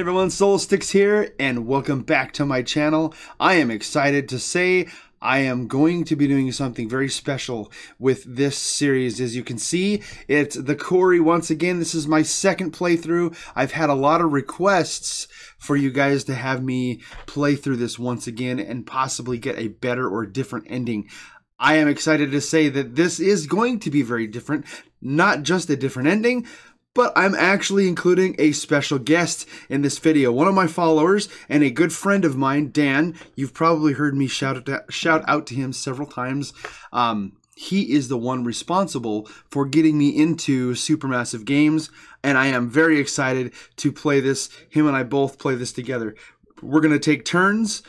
Everyone, SoloStyx here, and welcome back to my channel. I am excited to say I am going to be doing something very special with this series. As you can see, it's the Quarry once again. This is my second playthrough. I've had a lot of requests for you guys to have me play through this once again and possibly get a better or different ending. I am excited to say that this is going to be very different, not just a different ending, but I'm actually including a special guest in this video. One of my followers and a good friend of mine, Dan, you've probably heard me shout out, shout out to him several times. Um, he is the one responsible for getting me into Supermassive Games, and I am very excited to play this. Him and I both play this together. We're going to take turns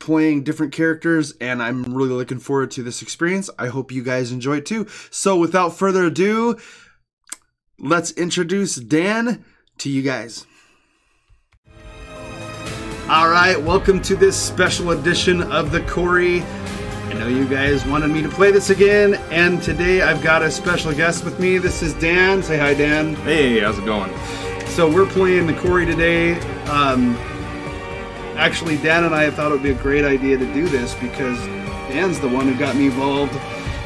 playing different characters and I'm really looking forward to this experience. I hope you guys enjoy it too. So without further ado, let's introduce Dan to you guys. All right, welcome to this special edition of the Quarry. I know you guys wanted me to play this again, and today I've got a special guest with me. This is Dan. Say hi, Dan. Hey, how's it going? So we're playing the Quarry today. Um, actually, Dan and I thought it would be a great idea to do this because Dan's the one who got me involved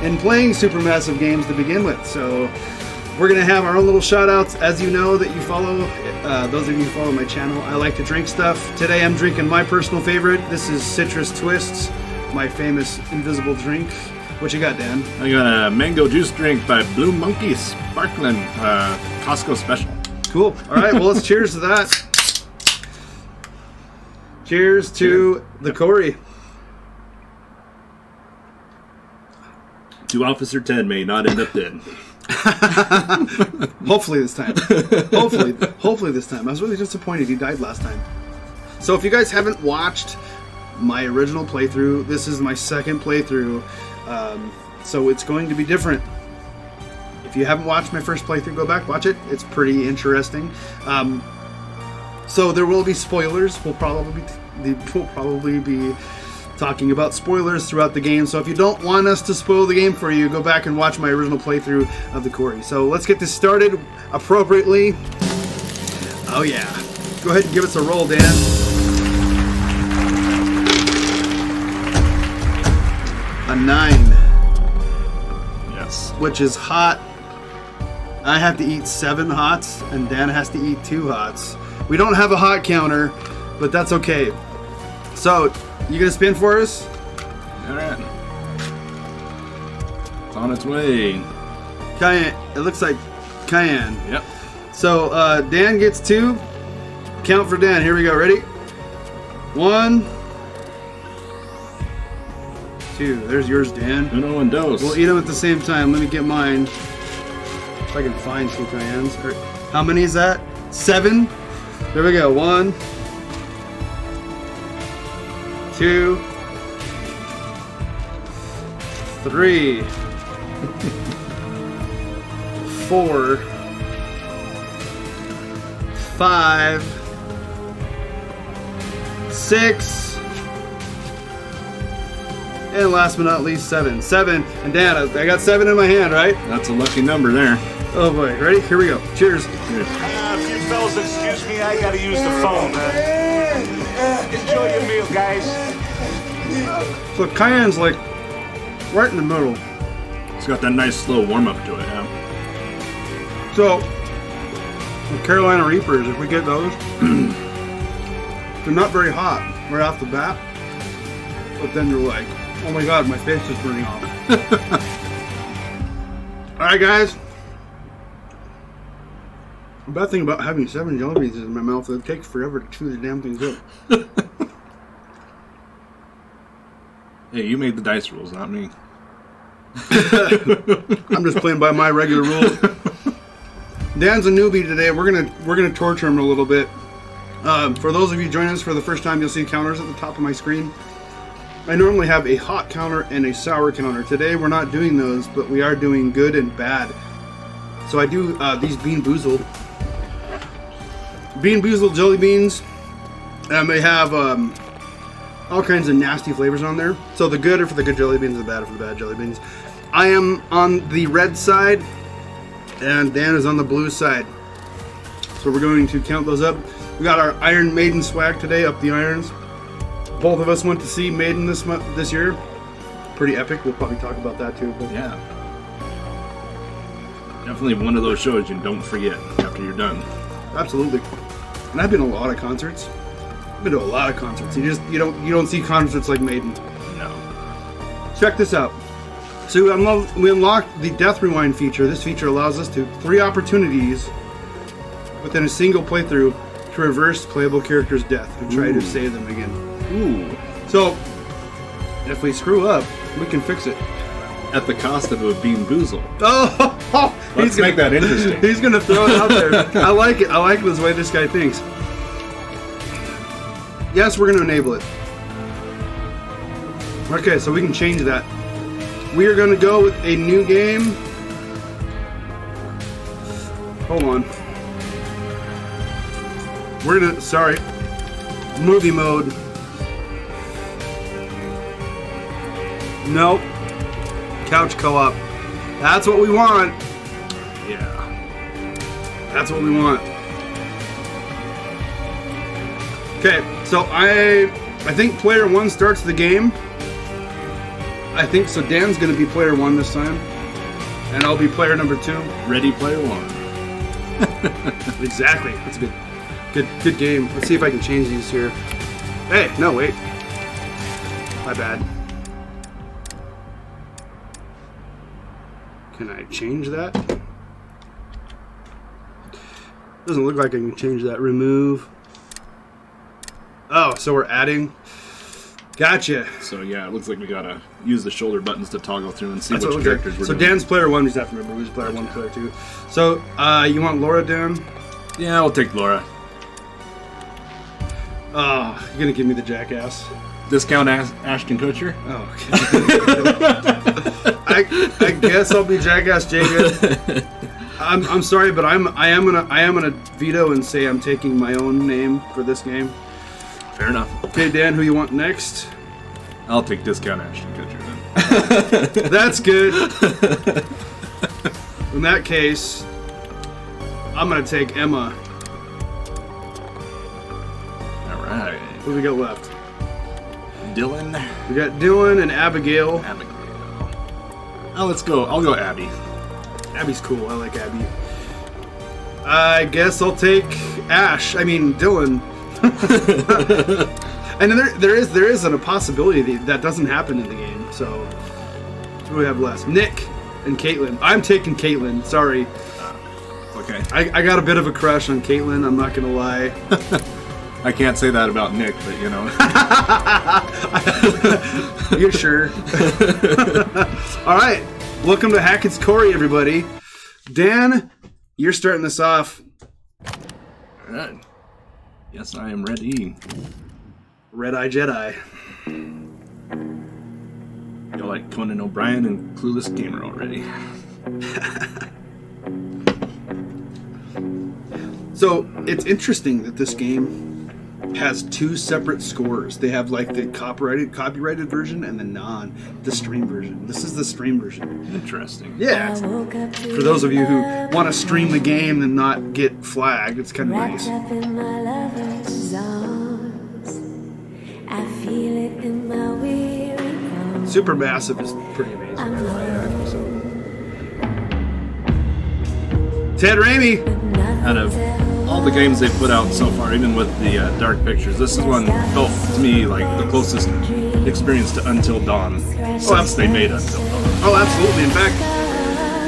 in playing Supermassive games to begin with. So we're gonna have our own little shout outs. As you know that you follow, uh, those of you who follow my channel, I like to drink stuff. Today I'm drinking my personal favorite. This is Citrus Twists, my famous invisible drink. What you got, Dan? I got a mango juice drink by Blue Monkey Sparkling uh, Costco Special. Cool. All right, well, let's cheers to that. Cheers to the Quarry. To Officer Ted may not end up dead. hopefully this time. hopefully, hopefully this time. I was really disappointed he died last time. So if you guys haven't watched my original playthrough, this is my second playthrough. Um, so it's going to be different. If you haven't watched my first playthrough, go back watch it. It's pretty interesting. Um, so there will be spoilers. We'll probably be, we'll probably be talking about spoilers throughout the game. So if you don't want us to spoil the game for you, go back and watch my original playthrough of the Quarry. So let's get this started appropriately. Oh yeah. Go ahead and give us a roll, Dan. A nine. Yes. Which is hot. I have to eat seven hots, and Dan has to eat two hots. We don't have a hot counter, but that's okay. So, you gonna spin for us? Alright. It's on its way. Cayenne. It looks like cayenne. Yep. So uh, Dan gets two. Count for Dan. Here we go. Ready? One. Two. There's yours, Dan. Uno and dos. We'll eat them at the same time. Let me get mine. If I can find two cayennes. How many is that? Seven. There we go. One. Two, three, four, five, six, and last but not least, seven. Seven. And Dan, I got seven in my hand, right? That's a lucky number there. Oh boy. Ready? Here we go. Cheers. Cheers. Uh, if you fellas excuse me, I gotta use the phone. Enjoy your meal, guys. So cayenne's like right in the middle. It's got that nice slow warm up to it, yeah. So the Carolina Reapers, if we get those, they're not very hot right off the bat. But then you're like, oh my god, my face is burning off. Alright guys. The bad thing about having seven jelly beans in my mouth, it takes forever to chew the damn things up. Hey, you made the dice rules, not me. I'm just playing by my regular rules. Dan's a newbie today. We're gonna we're gonna torture him a little bit. Um, for those of you joining us for the first time, you'll see counters at the top of my screen. I normally have a hot counter and a sour counter. Today we're not doing those, but we are doing good and bad. So I do uh, these Bean Boozled. Bean Boozled jelly beans. And they have um, all kinds of nasty flavors on there. So the good are for the good jelly beans, the bad are for the bad jelly beans. I am on the red side, and Dan is on the blue side. So we're going to count those up. We got our Iron Maiden swag today, up the irons. Both of us went to see Maiden this month, this year. Pretty epic. We'll probably talk about that too. But Yeah. Definitely one of those shows you don't forget after you're done. absolutely. And I've been to a lot of concerts. I've been to a lot of concerts. You just you don't you don't see concerts like Maiden. No. Check this out. So we, unlo- we unlocked the Death Rewind feature. This feature allows us to three opportunities within a single playthrough to reverse playable character's death and try to save them again. Ooh. So if we screw up, we can fix it. At the cost of a bean boozle. Oh, Let's gonna- make that interesting. He's gonna throw it out there. I like it. I like this way this guy thinks. Yes, we're gonna enable it. Okay, so we can change that. We are gonna go with a new game. Hold on. We're gonna sorry. Movie mode. Nope. Couch co-op. That's what we want. Yeah. That's what we want. Okay, so I I think player one starts the game. I think so. Dan's gonna be player one this time, and I'll be player number two. Ready Player One. Exactly. That's a good, good, good game. Let's see if I can change these here. Hey, no, wait. My bad. Can I change that? Doesn't look like I can change that. Remove. Oh, so we're adding. Gotcha. So yeah, it looks like we gotta use the shoulder buttons to toggle through and see That's which characters like. we're So doing. Dan's player one. We just have to remember who's player one, player two. So uh, you want Laura Dan? Yeah, I'll take Laura. Oh, you're gonna give me the jackass. Discount Ashton Kutcher. Oh, okay. I, I guess I'll be Jackass Jacob. I'm, I'm sorry, but I'm I am gonna I am gonna veto and say I'm taking my own name for this game. Fair enough. Okay, Dan, who you want next? I'll take Discount Ashton Kutcher then. That's good. In that case, I'm gonna take Emma. All right. Who we got left? Dylan. We got Dylan and Abigail. Abigail. Oh, let's go. I'll go Abby. Abby's cool. I like Abby. I guess I'll take Ash. I mean Dylan. and there, there is there is a possibility that, that doesn't happen in the game. So who do we have left? Nick and Caitlin. I'm taking Caitlin. Sorry, Okay. I, I got a bit of a crush on Caitlin. I'm not gonna lie. I can't say that about Nick, but you know. You're sure? All right. Welcome to Hackett's Quarry, everybody. Dan, you're starting this off. All right. Yes, I am ready. Red Eye Jedi. You're like Conan O'Brien and Clueless Gamer already. So it's interesting that this game has two separate scores. They have like the copyrighted copyrighted version and the non the stream version. This is the stream version. Interesting. Yeah. For those of you who want to stream the game and not get flagged, it's kind of nice. up in my lover's arms. I feel it in my weary bones. Supermassive is pretty amazing. I'm So. Ted Raimi. but Out of else. All the games they've put out so far, even with the uh, Dark Pictures, this is one felt to me like the closest experience to Until Dawn since they made Until Dawn. Oh, absolutely. In fact,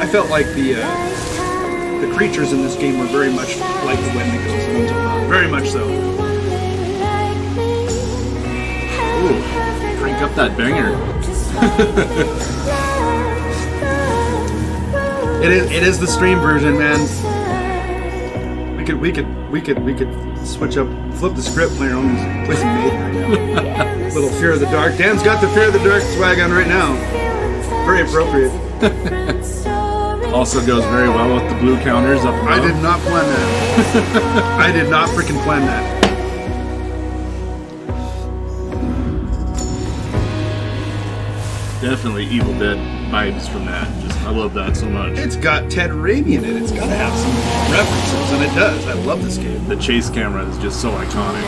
I felt like the uh, the creatures in this game were very much like the Wendigos in Until Dawn. Very much so. Ooh, crank up that banger. It is it is the stream version, man. We could we could we could we could switch up, flip the script, play our own music, play some Maiden right now. Little Fear of the Dark. Dan's got the Fear of the Dark swag on right now. Very appropriate. Also goes very well with the blue counters up above. I did not plan that. I did not freaking plan that. Definitely Evil Dead vibes from that. Just I love that so much. It's got Ted Raimi in it. It's got to have some references, and it does. I love this game. The chase camera is just so iconic.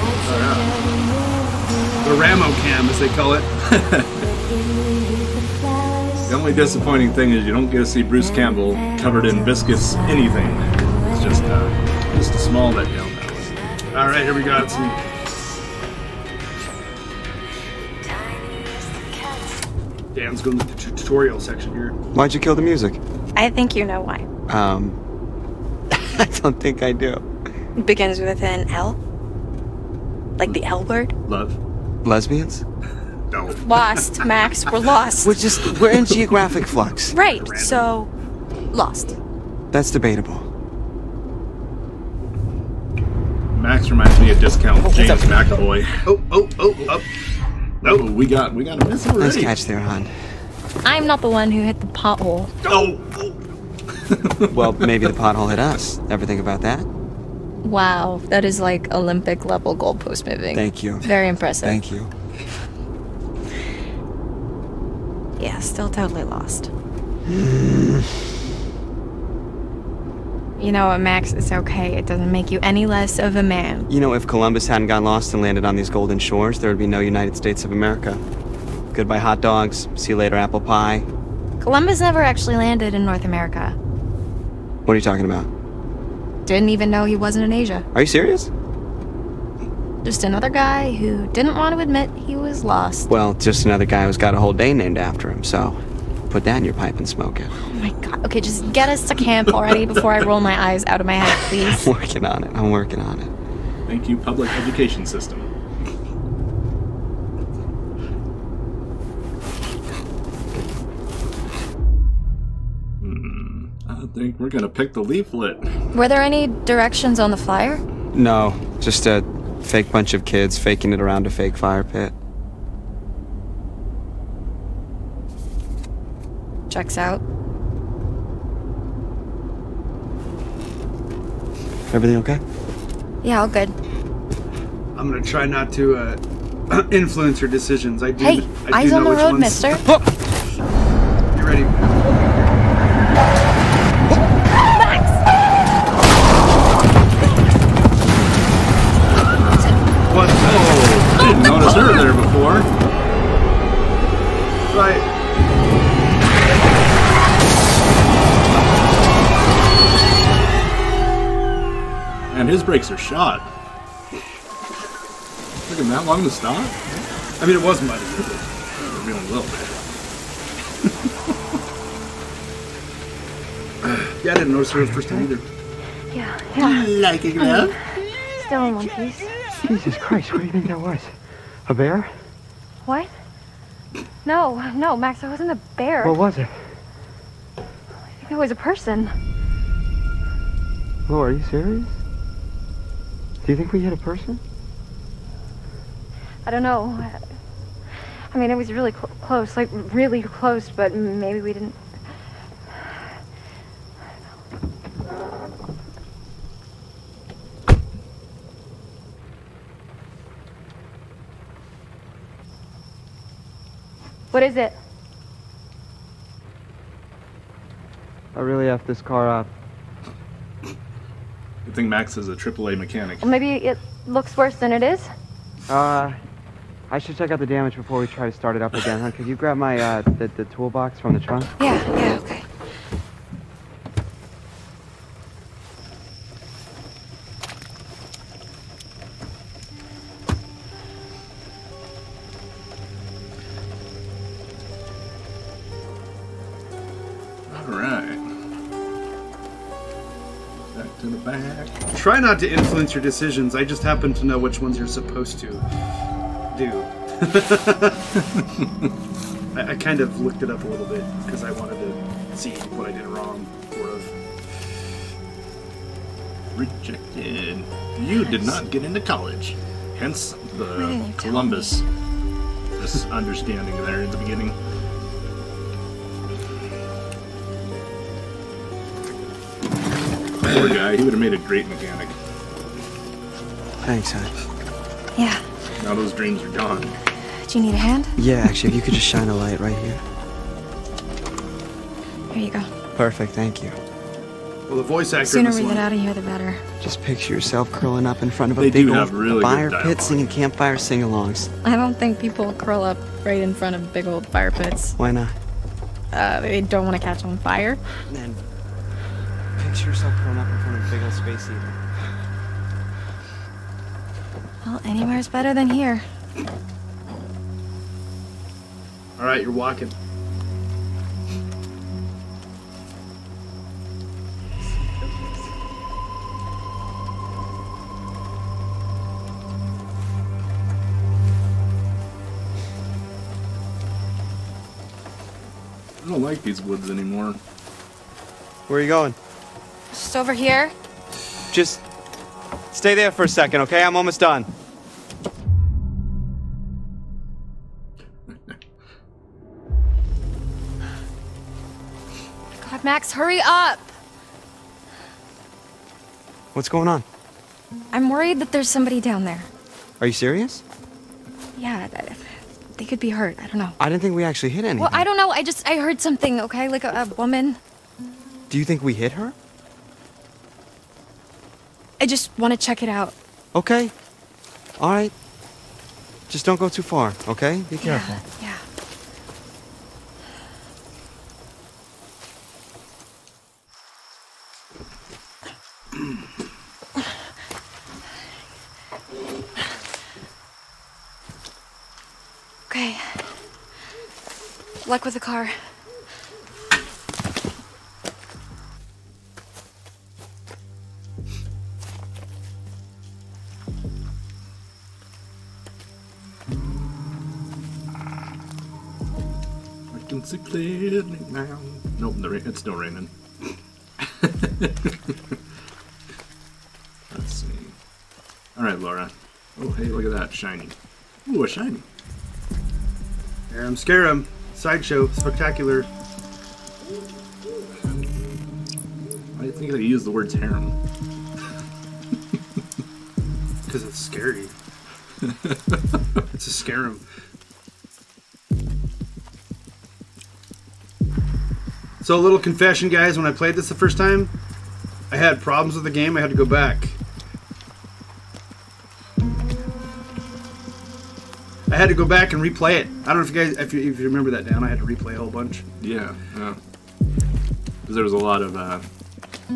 The Raimi cam, as they call it. The only disappointing thing is you don't get to see Bruce Campbell covered in viscous anything. It's just uh, just a small letdown. That was. All right, here we got some. Tutorial section here. Why'd you kill the music? I think you know why. Um, I don't think I do. It begins with an L. Like the L word. Love. Lesbians? No. Lost, Max. We're lost. We're just, we're in geographic flux. Right. So, lost. That's debatable. Max reminds me of discount James McAvoy. Oh, oh, oh, up. Oh, we got we got a miss already. Nice already. catch there, hon. I'm not the one who hit the pothole. Oh, Well, maybe the pothole hit us. Ever think about that? Wow, that is like Olympic level goalpost moving. Thank you. Very impressive. Thank you. Yeah, still totally lost. you know what, Max? It's okay. It doesn't make you any less of a man. You know, if Columbus hadn't got lost and landed on these golden shores, there would be no United States of America. Goodbye, hot dogs. See you later, apple pie. Columbus never actually landed in North America. What are you talking about? Didn't even know he wasn't in Asia. Are you serious? Just another guy who didn't want to admit he was lost. Well, just another guy who's got a whole day named after him, so put that in your pipe and smoke it. Oh my god. Okay, just get us to camp already before I roll my eyes out of my head, please. I'm working on it. I'm working on it. thank you, public education system. Think we're gonna pick the leaflet. Were there any directions on the flyer? No, just a fake bunch of kids faking it around a fake fire pit. Checks out. Everything okay? Yeah, all good. I'm gonna try not to uh, influence her decisions. I do. Hey, I do eyes know on the road, ones- mister. You ready? Brakes are shot. Took him that long to stop? I mean, it was muddy. We're feeling a little bit. Yeah, I didn't notice her the first time either. Yeah, yeah. Like it, um, love? Still in one piece. Jesus Christ, what do you think that was? A bear? What? No, no, Max, it wasn't a bear. What was it? I think it was a person. Oh, are you serious? Do you think we hit a person? I don't know. I mean, it was really cl- close, like really close, but maybe we didn't. What is it? I really effed this car up. I think Max is a AAA mechanic. Well, maybe it looks worse than it is. Uh, I should check out the damage before we try to start it up again, huh? Could you grab my, uh, the, the toolbox from the trunk? Yeah, yeah, okay. Try not to influence your decisions. I just happen to know which ones you're supposed to do. I, I kind of looked it up a little bit because I wanted to see what I did wrong, sort of. Rejected. You did not get into college. Hence the you tell Columbus misunderstanding there in the beginning. Poor guy, he would have made a great mechanic. Thanks, hon. Yeah. Now those dreams are gone. Do you need a hand? Yeah, actually, if you could just shine a light right here. Here you go. Perfect, thank you. Well, the voice actor. in Sooner we get out of here, the better. Just picture yourself curling up in front of a They big old really fire pit singing campfire sing-alongs. I don't think people curl up right in front of big old fire pits. Why not? Uh, they don't want to catch on fire. And then picture yourself curling up in front of a big old space heater. Well, anywhere's better than here. All right, you're walking. I don't like these woods anymore. Where are you going? Just over here. Just stay there for a second, okay? I'm almost done. God, Max, hurry up! What's going on? I'm worried that there's somebody down there. Are you serious? Yeah, th- they could be hurt. I don't know. I didn't think we actually hit anything. Well, I don't know. I just I heard something. Okay, like a, a woman. Do you think we hit her? I just want to check it out. Okay. All right. Just don't go too far, okay? Be careful. Yeah. yeah. Okay. Luck with the car. I can see clearly now. Nope, the rain, it's still raining. Let's see. All right, Laura. Oh, hey, look at that, shiny. Ooh, a shiny. Harem Scarum. Sideshow. Spectacular. I think they use the words harem. Because it's scary. it's a scarum. So, a little confession, guys. When I played this the first time, I had problems with the game. I had to go back. I had to go back and replay it. I don't know if you guys, if you, if you remember that down, I had to replay a whole bunch. Yeah, yeah. Because there was a lot of, uh,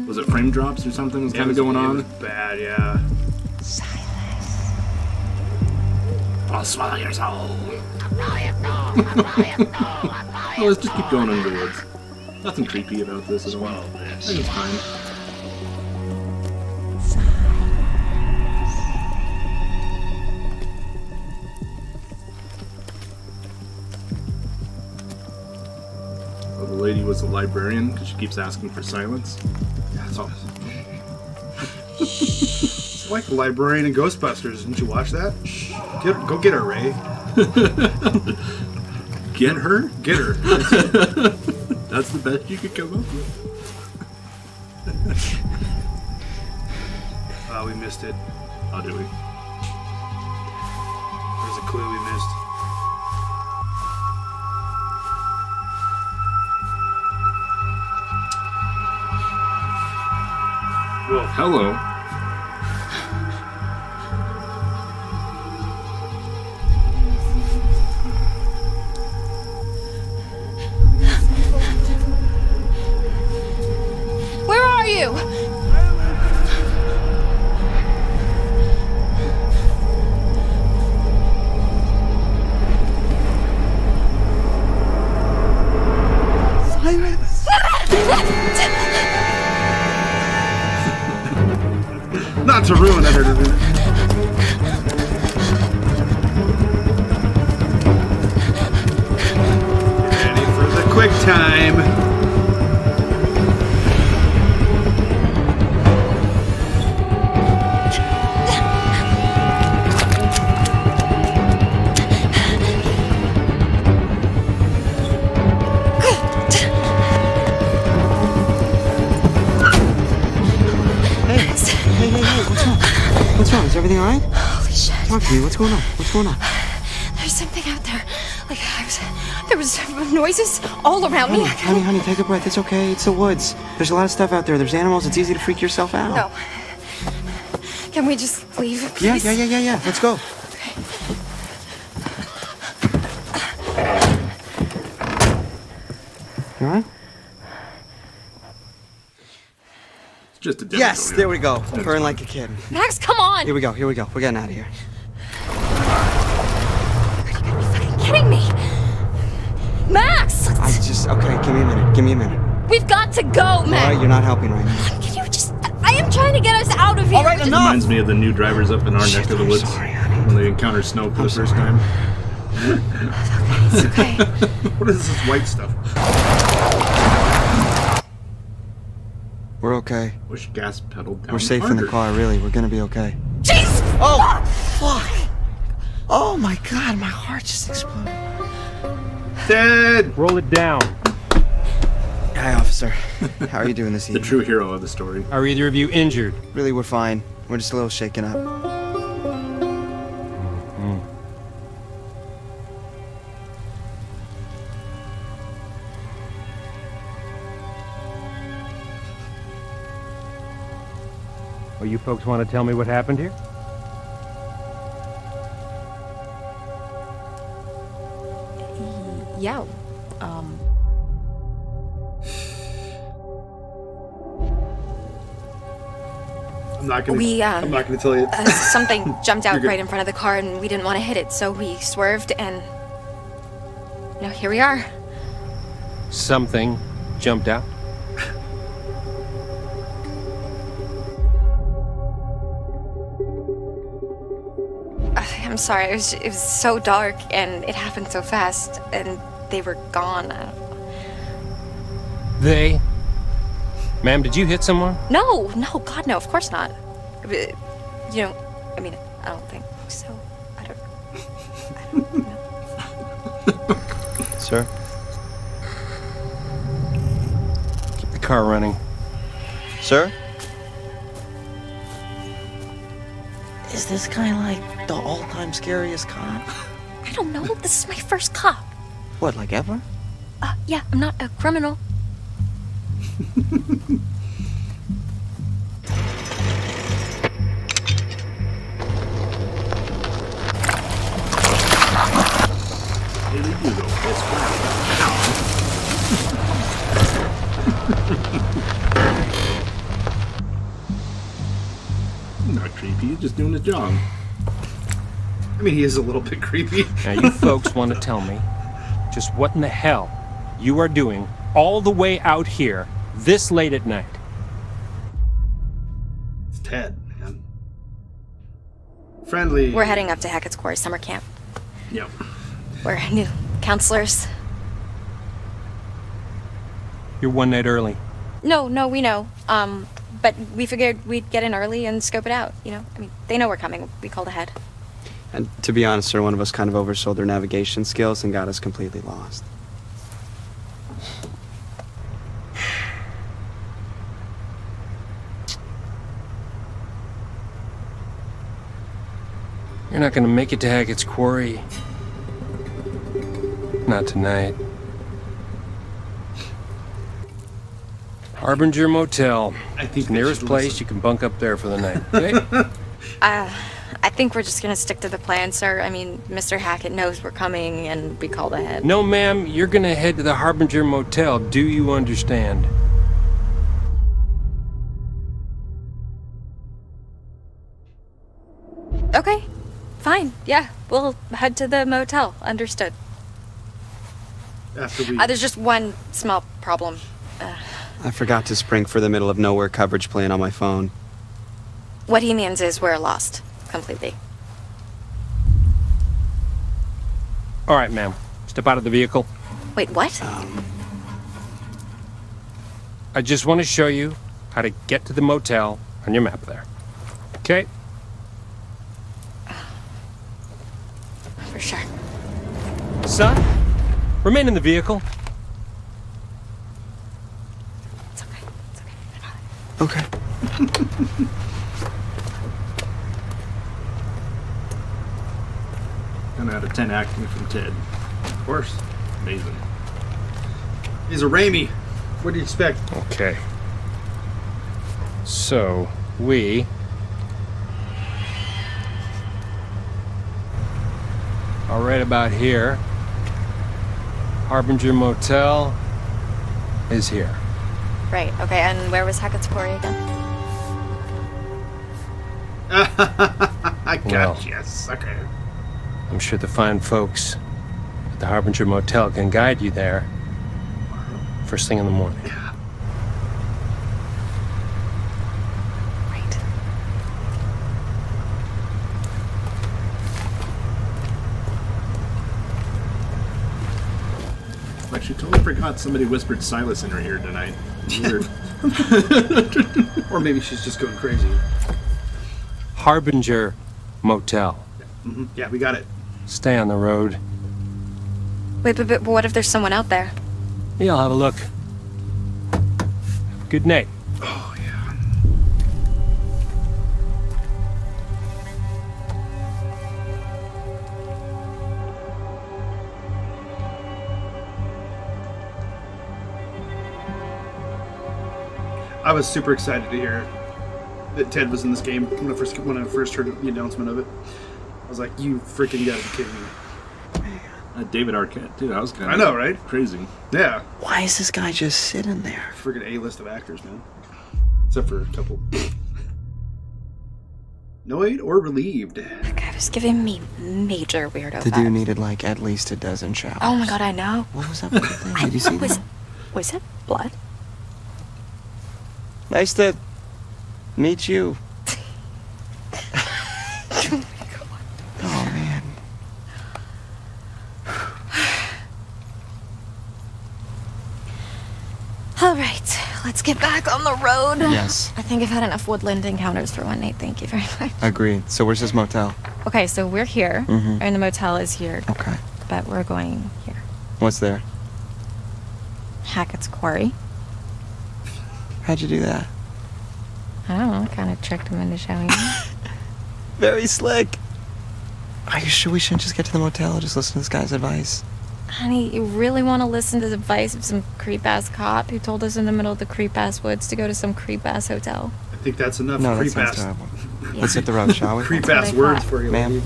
was it frame drops or something was kind of was- going it on? was bad, yeah. I'll swallow your soul. oh, let's just keep going under the woods. Nothing creepy about this all. I think it's fine. The lady was a librarian because she keeps asking for silence. That's all. It's like the librarian in Ghostbusters. Didn't you watch that? Get, go get her, Ray. Get her? Get her. That's the best you could come up with. Oh, we missed it. Oh, How do we? There's a clue we missed. Well, hello. Going on? What's going on? There's something out there. Like I was, there was There's noises all around me. Honey, honey, take a breath. It's okay. It's the woods. There's a lot of stuff out there. There's animals. It's easy to freak yourself out. No. Can we just leave, Yeah, please? yeah, yeah, yeah, yeah. Let's go. You all right? It's just a Yes, there we go. That's like a kid. Max, come on! Here we go. Here we go. We're getting out of here. Give me a minute. Give me a minute. We've got to go, All Max! right, you're not helping right now. Can you just. I am trying to get us out of here. All right, Just- enough. Reminds me of the new drivers up in our neck of the woods sorry, honey. when they encounter snow for the first time. It's okay. What is this white stuff? We're okay. Wish gas pedal down. We're safe in the car. Really, we're gonna be okay. Jeez! Oh, fuck! Oh my god, my heart just exploded. Ted, Roll it down. Hi, officer. How are you doing this evening? the true hero of the story. Are either of you injured? Really, we're fine. We're just a little shaken up. Well, you folks want to tell me what happened here? Yeah. I'm not gonna. We, uh, I'm not gonna tell you. Uh, something jumped out right in front of the car and we didn't want to hit it, so we swerved and. You know, here we are. Something jumped out. Uh, I'm sorry, it was, it was so dark and it happened so fast and they were gone. They. Ma'am, did you hit someone? No, no, God, no, of course not. Uh, You know, I mean, I don't think so. I don't. I don't know. Sir? Keep the car running. Sir? Is this guy like the all-time scariest cop? I don't know. This is my first cop. What, like ever? Uh, yeah, I'm not a criminal. Not creepy, he's just doing his job. I mean, he is a little bit creepy. Now, you folks want to tell me just what in the hell you are doing all the way out here this late at night? It's Ted, man. Friendly. We're heading up to Hackett's Quarry summer camp. Yep. We're new counselors. You're one night early. No, no, we know. Um, but we figured we'd get in early and scope it out. You know, I mean, they know we're coming. We called ahead. And to be honest, sir, one of us kind of oversold their navigation skills and got us completely lost. You're not going to make it to Hackett's Quarry. Not tonight. Harbinger Motel. I think they Nearest place listen. you can bunk up there for the night. Okay? Uh, I think we're just gonna stick to the plan, sir. I mean, Mr. Hackett knows we're coming and we called ahead. no, ma'am, you're going to head to the Harbinger Motel. Do you understand? Okay, fine. Yeah, we'll head to the motel. Understood. After we. Uh, there's just one small problem. I forgot to spring for the middle of nowhere coverage plan on my phone. What he means is we're lost completely. All right, ma'am. Step out of the vehicle. Wait, what? I just want to show you how to get to the motel on your map there. Okay? For sure. Son, remain in the vehicle. It's okay. It's okay. Okay. Ten out of ten acting from Ted. Of course. Amazing. He's a Raimi. What do you expect? Okay. So, we. About here. Harbinger Motel is here. Right, okay, and where was Hackett's Quarry again? I got Well. you, sucker. I'm sure the fine folks at the Harbinger Motel can guide you there first thing in the morning. She totally forgot somebody whispered Silas in her ear tonight. Weird. Or maybe she's just going crazy. Harbinger Motel. hmm Yeah, we got it. Stay on the road. Wait, but, but what if there's someone out there? Yeah, I'll have a look. Good night. I was super excited to hear that Ted was in this game when I first when I first heard the announcement of it. I was like, "You freaking gotta be kidding me!" Uh, David Arquette too. I was kind of I know, right? Crazy. Yeah, Why is this guy just sitting there? freaking A list of actors, man. Except for a couple. Annoyed or relieved? That guy was giving me major weirdo The vibes. dude needed like at least a dozen showers. Oh my god, I know. What was up with the thing? Did you see was that? was it blood? Nice to meet you. oh man. All right, let's get back on the road. Yes. I think I've had enough woodland encounters for one night. Thank you very much. Agreed. So where's this motel? Okay, so we're here, Mhm. and the motel is here, Okay. but we're going here. What's there? Hackett's Quarry. How'd you do that? I don't know, I kind of tricked him into showing me. Very slick. Are you sure we shouldn't just get to the motel and just listen to this guy's advice? Honey, you really want to listen to the advice of some creep ass cop who told us in the middle of the creep ass woods to go to some creep ass hotel? I think that's enough No, that creep sounds ass terrible. Let's hit the road, shall we? creep ass words for you, Ma'am.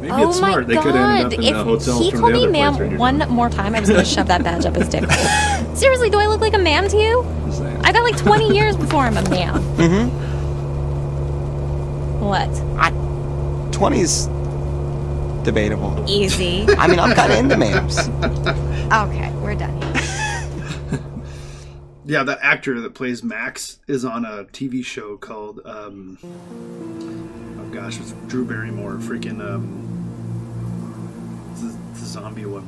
Lady. Maybe oh it's my smart. They god! could have ended up in if the hotel he from told the me other place where ma'am you're one going. more time, I was gonna shove that badge up his dick. Seriously, do I look like a ma'am to you? I got like 20 years before I'm a ma'am. Mm-hmm. What? 20's debatable. Easy. I mean, I'm kind of into mams. Okay, we're done. Yeah, that actor that plays Max is on a TV show called um, oh gosh, it's Drew Barrymore, freaking um, it's the, the zombie one.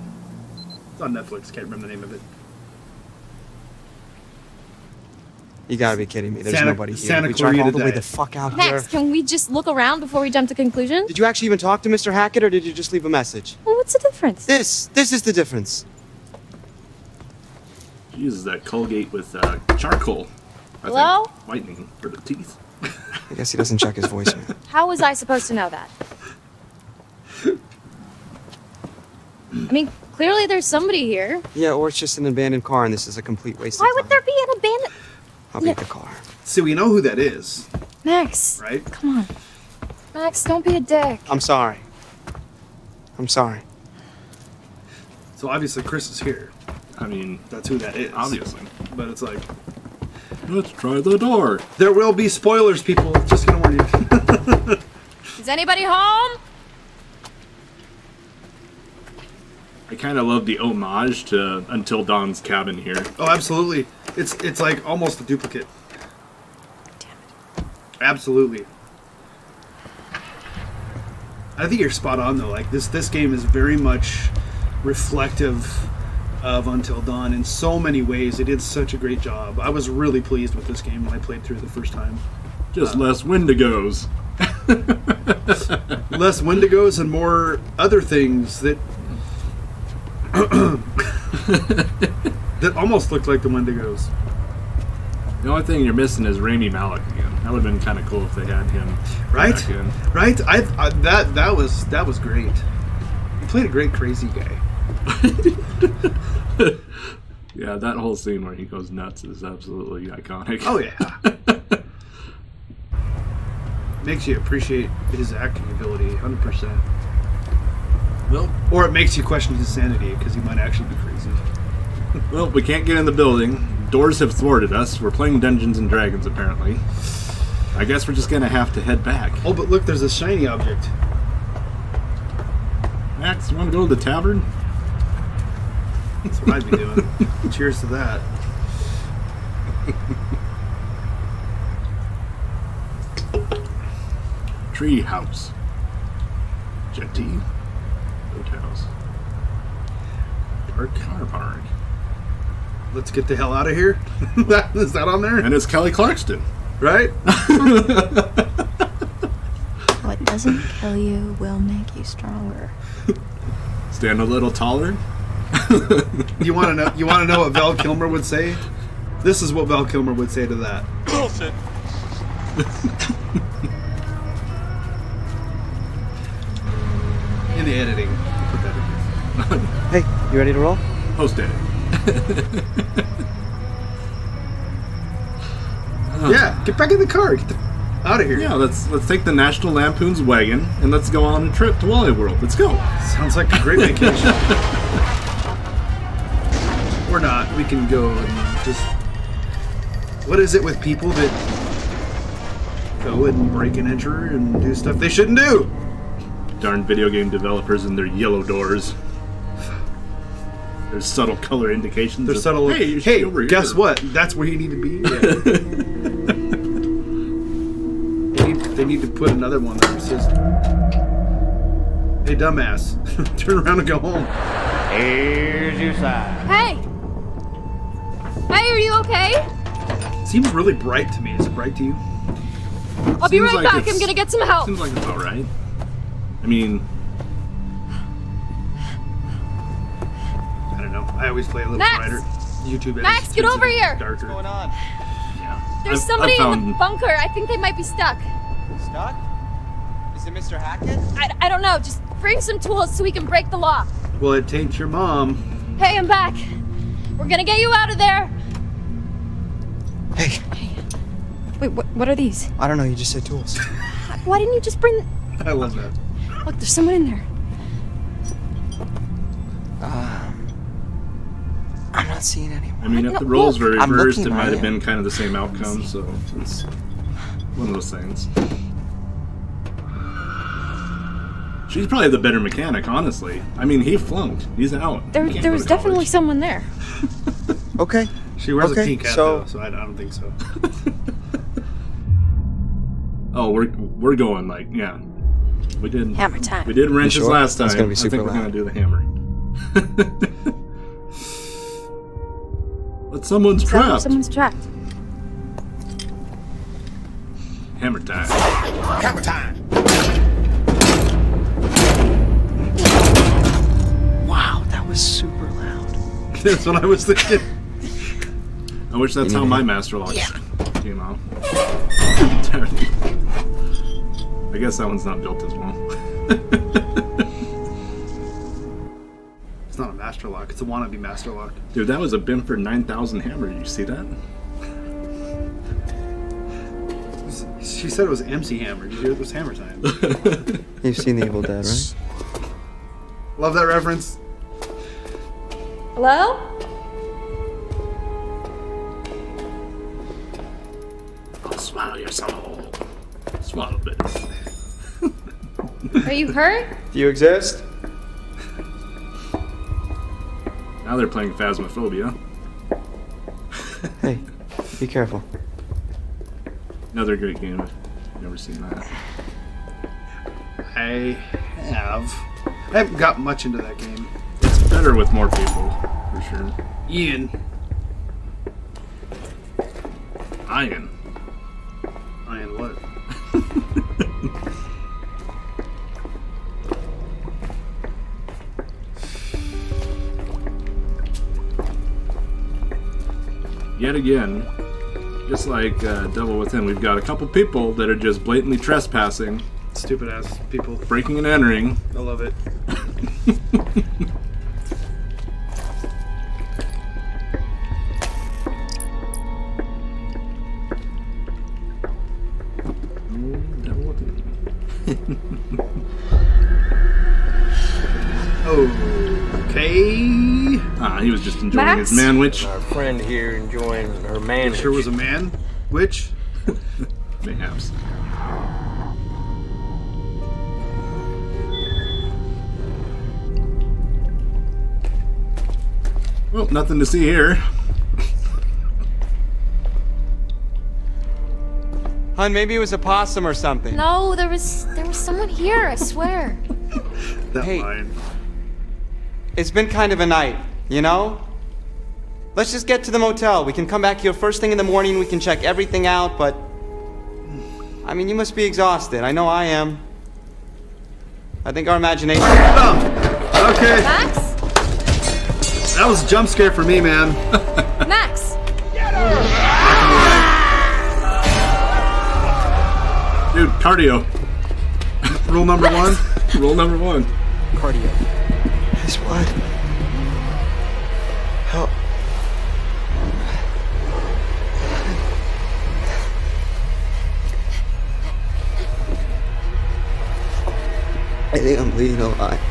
It's on Netflix. Can't remember the name of it. You gotta be kidding me. There's Santa- nobody here. Santa we drive all Clarita the way the fuck out Max, here. can we just look around before we jump to conclusions? Did you actually even talk to Mr. Hackett, or did you just leave a message? Well, what's the difference? This, this is the difference. She uses that Colgate with uh, charcoal. I think, Hello? whitening for the teeth. I guess he doesn't check his voicemail. How was I supposed to know that? I mean, clearly there's somebody here. Yeah, or it's just an abandoned car, and this is a complete waste Why of time. Why would there be an abandoned? I'll beat the car. See, we know who that is, Max, right? come on. Max, don't be a dick. I'm sorry. I'm sorry. So obviously Chris is here. I mean, That's who that is. obviously. But it's like Let's try the door. there will be spoilers, people. Just gonna warn you. Is anybody home? I kind of love the homage to Until Dawn's cabin here. oh, absolutely. It's it's like almost a duplicate. Damn it. Absolutely. I think you're spot on though. Like this this game is very much reflective of Until Dawn in so many ways. It did such a great job. I was really pleased with this game when I played through it the first time. Just uh, less Wendigos. Less Wendigos and more other things that that almost looked like the Wendigos. The only thing you're missing is Rami Malek again. That would have been kind of cool if they had him. Right? Right? I, I that that was that was great. He played a great crazy guy. yeah, that whole scene where he goes nuts is absolutely iconic. Oh yeah. makes you appreciate his acting ability, hundred percent. Well, or it makes you question his sanity because he might actually be crazy. Well, we can't get in the building. Doors have thwarted us. We're playing Dungeons and Dragons, apparently. I guess we're just gonna have to head back. Oh, but look, there's a shiny object. Max, you want to go to the tavern? That's what I'd be doing. Cheers to that. Tree house. Jetty. Boathouse. Dark car. Let's get the hell out of here. that, is that on there? And it's Kelly Clarkson. Right? What doesn't kill you will make you stronger. Stand a little taller. You want to know? You want to know what Val Kilmer would say? This is what Val Kilmer would say to that. Bullshit. Hey, you ready to roll? Post edit. Yeah, get back in the car. Get the out of here. Yeah, let's let's take the National Lampoon's wagon and let's go on a trip to Wally World. Let's go. Sounds like a great vacation. or not. We can go and just. What is it with people that go and break and enter and do stuff they shouldn't do? Darn video game developers and their yellow doors. There's subtle color indications. They're of, subtle. Hey, you hey be over guess here." what? That's where you need to be. Yeah. they, need, they need to put another one that says, "Hey, dumbass, turn around and go home." Here's your side. Hey! Hey, are you okay? Seems really bright to me. Is it bright to you? I'll be right like back. I'm gonna get some help. Seems like it's all right. I mean, always play a little Max! brighter. YouTube. is Max, get over here! Darker. What's going on? There's I've- somebody I've in the bunker. I think they might be stuck. Stuck? Is it Mr. Hackett? I, I don't know. Just bring some tools so we can break the lock. Well, it taints your mom. Hey, I'm back. We're gonna get you out of there. Hey, Wait, what, what are these? I don't know. You just said tools. Why didn't you just bring? I love that. Look, there's someone in there. Not seeing anyone. I mean, if No, the roles were reversed, it might have been kind of the same outcome. So it's one of those things. She's probably the better mechanic, honestly. I mean, he flunked. He's out. There, He there was definitely someone there. Okay. She wears Okay, a pink hat so- though, so I, I don't think so. Oh, we're we're going like yeah. We did Hammer time. We did wrenches sure? last time. That's gonna be super I super think we're loud. gonna do the hammer. but someone's So- trapped. someone's trapped. Hammer time. Hammer time. Wow, that was super loud. That's what I was thinking. I wish that's how my master lock came out. I guess that one's not built as well. master lock. It's a wannabe master lock. Dude, that was a Binford 9000 hammer. Did you see that? She said it was MC Hammer. Did you hear it was Hammer Time? You've seen The Evil Dead, right? Love that reference. Hello? I'll swallow your soul. Swallow it. Are you hurt? Do you exist? Now they're playing Phasmophobia. Hey, be careful. Another great game. Never seen that. I have. I haven't got much into that game. It's better with more people, for sure. Ian. Iron. Ian again, just like uh, Devil Within, we've got a couple people that are just blatantly trespassing, Stupid ass people. breaking and entering. I love it. just enjoying Max? his manwich. Our friend here enjoying her man. Sure was a man. Which? Mayhaps. Well, nothing to see here. Hun, maybe it was a possum or something. No, there was there was someone here. I swear. That Hey. line. It's been kind of a night, you know? Let's just get to the motel. We can come back here first thing in the morning. We can check everything out, but. I mean, you must be exhausted. I know I am. I think our imagination. Oh, okay. Max, That was a jump scare for me, man. Max. Dude, cardio. Rule number one. Rule number one. Cardio. His what? I think I'm bleeding a lot.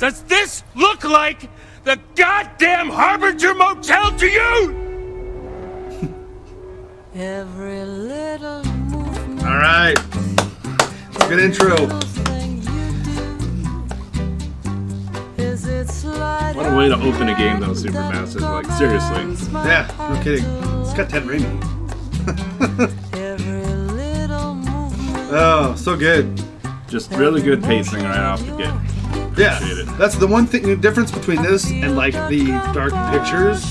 Does this look like the goddamn Harbinger Motel to you? Every little All right. Good intro. is it slide What a way to open a game, though, Supermassive. Like, seriously. Yeah, no kidding. It's got Ted Raimi. Oh, so good. Just really good pacing right off the get. Yeah, it. that's the one thing. The difference between this and like the Dark Pictures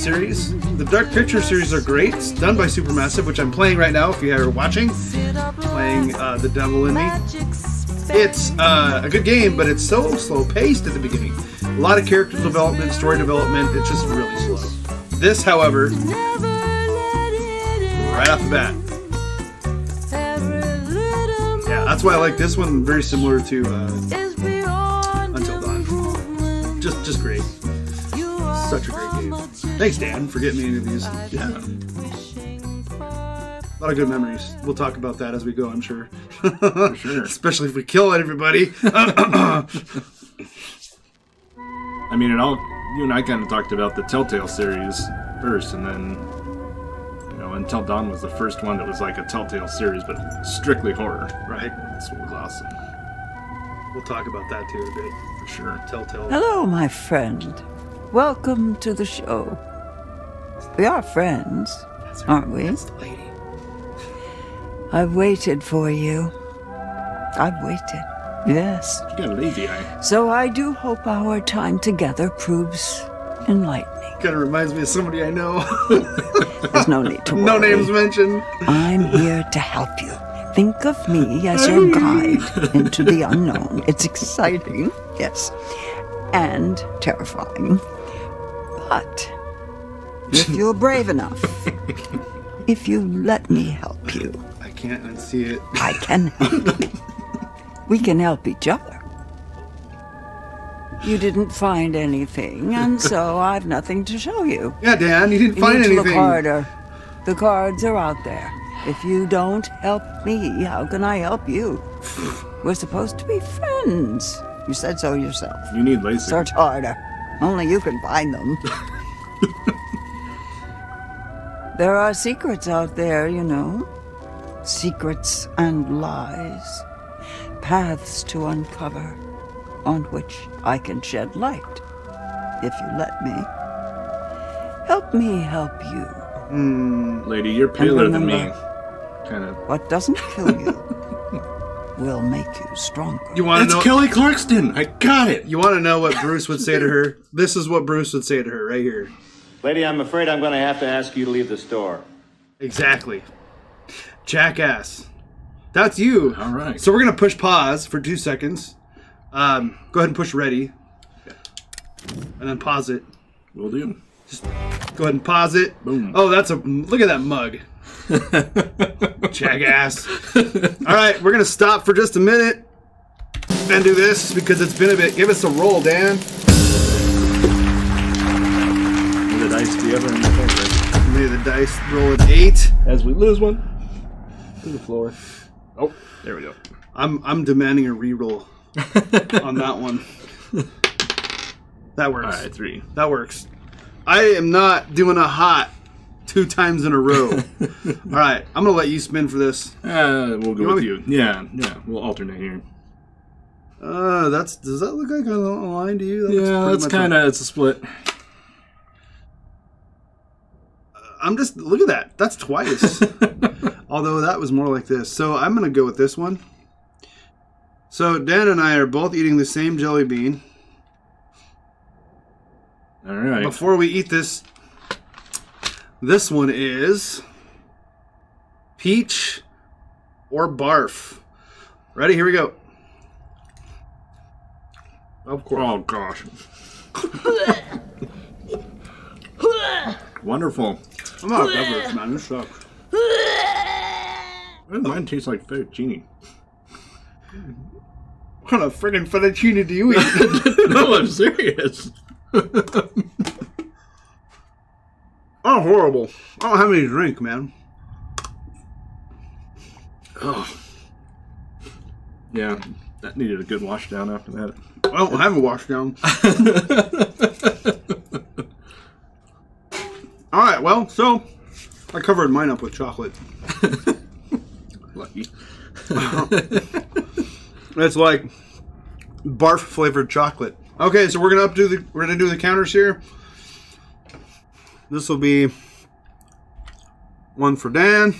series. The Dark Pictures series are great. It's done by Supermassive, which I'm playing right now. If you are watching, playing uh, The Devil in Me. It's uh, a good game, but it's so slow paced at the beginning. A lot of character development, story development. It's just really slow. This, however, right off the bat. Yeah, that's why I like this one. Very similar to uh. Just, great. Such a great game. Thanks, Dan, for getting me into these. Yeah. A lot of good memories. We'll talk about that as we go, I'm sure. For sure. Especially if we kill everybody. I mean, it all. You and I kind of talked about the Telltale series first, and then. You know, Until Dawn was the first one that was like a Telltale series, but strictly horror. Right. That's what was awesome. we'll talk about that too a bit. Sure. Telltale. Hello, my friend. Welcome to the show. We are friends, aren't we? I've waited for you. I've waited. Yes. You got a lazy eye. So I do hope our time together proves enlightening. Kind of reminds me of somebody I know. There's no need to worry. no names mentioned. I'm here to help you. Think of me as your guide into the unknown. It's exciting, yes, and terrifying. But if you're brave enough, if you let me help you, I can't unsee it. I can help you. We can help each other. You didn't find anything, and so I've nothing to show you. Yeah, Dan, you didn't You find need to anything. look harder. The cards are out there. If you don't help me, how can I help you? We're supposed to be friends. You said so yourself. You need LASIK. Search harder. Only you can find them. there are secrets out there, you know. secrets and lies, paths to uncover on which I can shed light, if you let me. Help me help you. Hmm. Lady, you're paler than me. Remember- Kind of. What doesn't kill you will make you stronger. You want to know? Kelly Clarkson. I got it. You want to know what Bruce would say to her? This is what Bruce would say to her right here. Lady, I'm afraid I'm going to have to ask you to leave the store. Exactly. Jackass. That's you. All right. So we're gonna push pause for two seconds. Um, go ahead and push ready, and then pause it. Will do. Just go ahead and pause it. Boom. Oh, that's a look at that mug. Jackass. All right, we're gonna stop for just a minute and do this because it's been a bit. Give us a roll, Dan. The dice be ever in my favor. May the dice roll an eight. As we lose one to the floor. Oh, there we go. I'm I'm demanding a re-roll on that one. That works. All right, three. That works. I am not doing a hot two times in a row. All right, I'm gonna let you spin for this. Uh, we'll go You with you. Yeah, yeah. We'll alternate here. Uh, that's does that look like a line to you? That Yeah, that's kind of it's a split. I'm just look at that. That's twice. Although that was more like this. So I'm gonna go with this one. So Dan and I are both eating the same jelly bean. All right. Before we eat this, this one is peach or barf. Ready? Here we go. Of course. Oh gosh. Wonderful. I'm not a beverage man. This sucks. Well, Mine tastes like fettuccine. What kind of friggin' fettuccine do you eat? no, I'm serious. oh, horrible. I don't have any drink, man. Oh. Yeah, that needed a good wash down after that. I don't have a wash down. All right, well, so I covered mine up with chocolate. Lucky. It's like barf flavored chocolate. Okay, so we're gonna up do the we're gonna do the counters here. This will be one for Dan